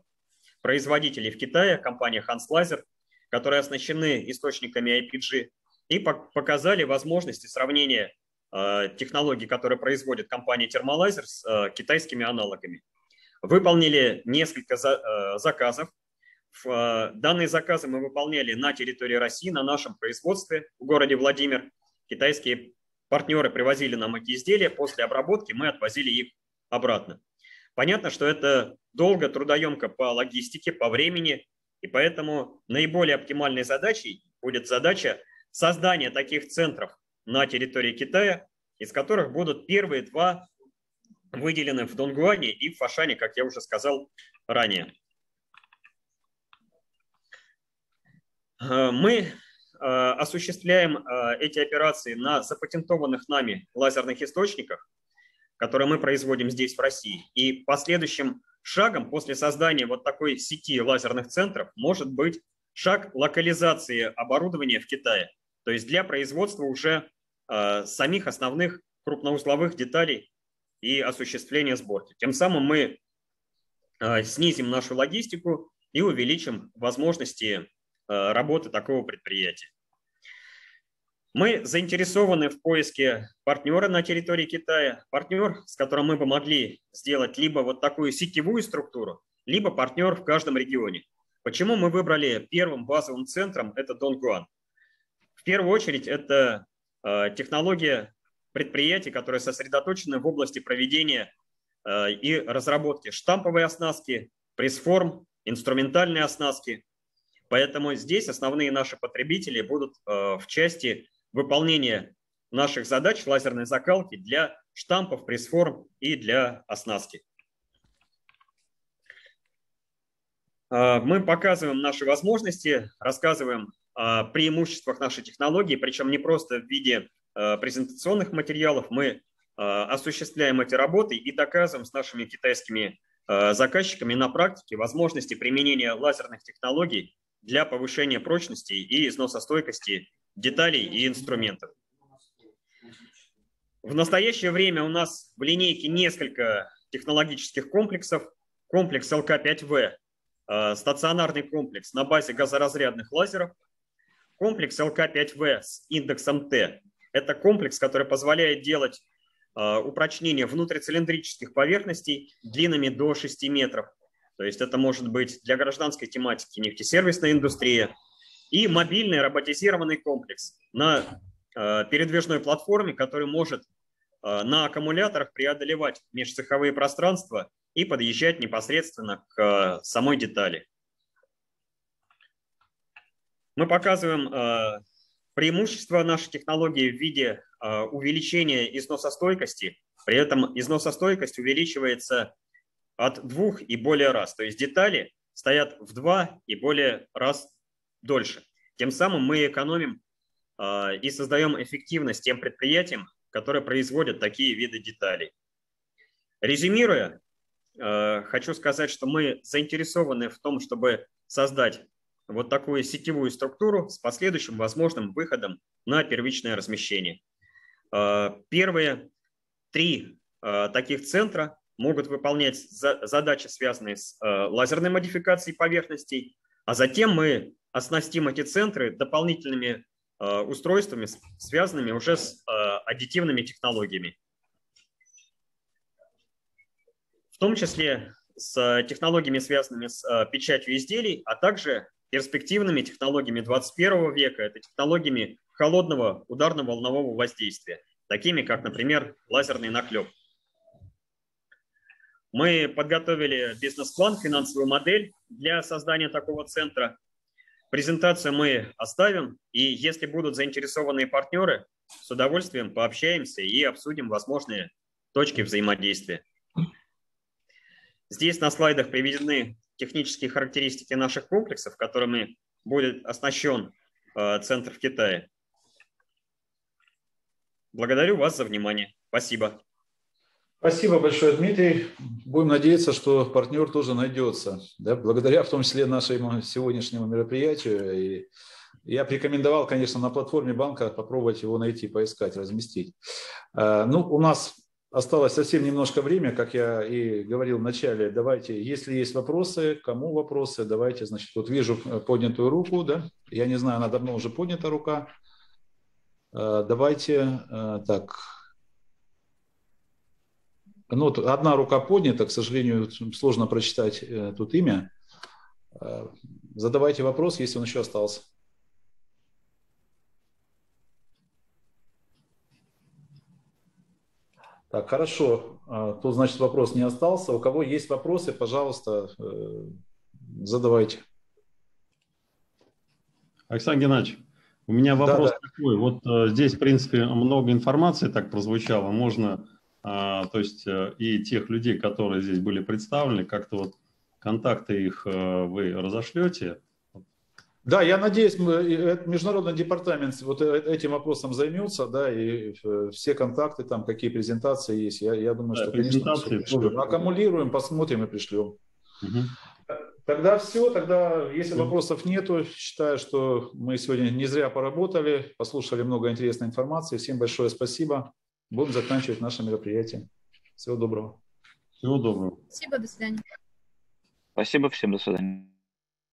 производителей в Китае, компания Hans Laser, которые оснащены источниками IPG, и показали возможности сравнения э, технологий, которые производит компания Thermalaser с э, китайскими аналогами. Выполнили несколько заказов. Данные заказы мы выполняли на территории России, на нашем производстве в городе Владимир. Китайские партнеры привозили нам эти изделия, после обработки мы отвозили их обратно. Понятно, что это долго, трудоемко по логистике, по времени, и поэтому наиболее оптимальной задачей будет задача создания таких центров на территории Китая, из которых будут первые два выделены в Донгуане и в Фашане, как я уже сказал ранее. Мы э, осуществляем э, эти операции на запатентованных нами лазерных источниках, которые мы производим здесь, в России. И последующим шагом после создания вот такой сети лазерных центров может быть шаг локализации оборудования в Китае, то есть для производства уже э, самих основных крупноузловых деталей и осуществления сборки. Тем самым мы э, снизим нашу логистику и увеличим возможности э, работы такого предприятия. Мы заинтересованы в поиске партнера на территории Китая, партнер, с которым мы бы могли сделать либо вот такую сетевую структуру, либо партнер в каждом регионе. Почему мы выбрали первым базовым центром это Донгуан? В первую очередь это э, технология предприятий, которые сосредоточены в области проведения э, и разработки штамповой оснастки, пресс-форм, инструментальной оснастки. Поэтому здесь основные наши потребители будут э, в части выполнения наших задач лазерной закалки для штампов, пресс-форм и для оснастки. мы показываем наши возможности, рассказываем о преимуществах нашей технологии, причем не просто в виде презентационных материалов, мы осуществляем эти работы и доказываем с нашими китайскими заказчиками на практике возможности применения лазерных технологий для повышения прочности и износостойкости деталей и инструментов. В настоящее время у нас в линейке несколько технологических комплексов. Комплекс ЛК-5В, э, стационарный комплекс на базе газоразрядных лазеров. Комплекс ЛК-5В с индексом Т. Это комплекс, который позволяет делать э, упрочнение внутрицилиндрических поверхностей длинами до 6 метров. То есть это может быть для гражданской тематики нефтесервисная индустрия и мобильный роботизированный комплекс на э, передвижной платформе, который может Э, на аккумуляторах преодолевать межцеховые пространства и подъезжать непосредственно к э, самой детали. Мы показываем преимущество нашей технологии в виде увеличения износостойкости. При этом износостойкость увеличивается от двух и более раз. То есть детали стоят в два и более раз дольше. Тем самым мы экономим и создаем эффективность тем предприятиям, которые производят такие виды деталей. Резюмируя, э, хочу сказать, что мы заинтересованы в том, чтобы создать вот такую сетевую структуру с последующим возможным выходом на первичное размещение. Э, первые три э, таких центра могут выполнять задачи, связанные с лазерной модификацией поверхностей, а затем мы оснастим эти центры дополнительными Э, устройствами, связанными уже с э, аддитивными технологиями. В том числе с технологиями, связанными с э, печатью изделий, а также перспективными технологиями 21 века, это технологиями холодного ударно-волнового воздействия, такими как, например, лазерный наклеп. Мы подготовили бизнес-план, финансовую модель для создания такого центра. Презентацию мы оставим, и если будут заинтересованные партнеры, с удовольствием пообщаемся и обсудим возможные точки взаимодействия. Здесь на слайдах приведены технические характеристики наших комплексов, которыми будет оснащен э, центр в Китае. Благодарю вас за внимание. Спасибо.
Спасибо большое, Дмитрий. Будем надеяться, что партнер тоже найдется, да, благодаря в том числе нашему сегодняшнему мероприятию. И я рекомендовал, конечно, на платформе банка попробовать его найти, поискать, разместить. А, ну, у нас осталось совсем немножко времени, как я и говорил в начале. Давайте, если есть вопросы, кому вопросы, давайте, значит, вот вижу поднятую руку, да, я не знаю, она давно уже поднята рука. А, давайте, а, так, ну, вот одна рука поднята, к сожалению, сложно прочитать э, тут имя. Э, задавайте вопрос, если он еще остался. Так, хорошо. А, тут, значит, вопрос не остался. У кого есть вопросы, пожалуйста, э, задавайте.
Александр Геннадьевич, у меня вопрос да, да. такой. Вот здесь, в принципе, много информации так прозвучало. Можно то есть э, и тех людей, которые здесь были представлены, как-то вот контакты их э, вы разошлете?
Да, я надеюсь, международный департамент вот э, этим вопросом займется, да, и все контакты там, какие презентации есть, я, я думаю, да, что, конечно, все аккумулируем, посмотрим и пришлем. Угу. Тогда все, тогда, если вопросов нету, считаю, что мы сегодня не зря поработали, послушали много интересной информации. Всем большое спасибо. Будем заканчивать наше мероприятие. Всего доброго.
Всего доброго.
Спасибо, до свидания.
Спасибо всем, до свидания.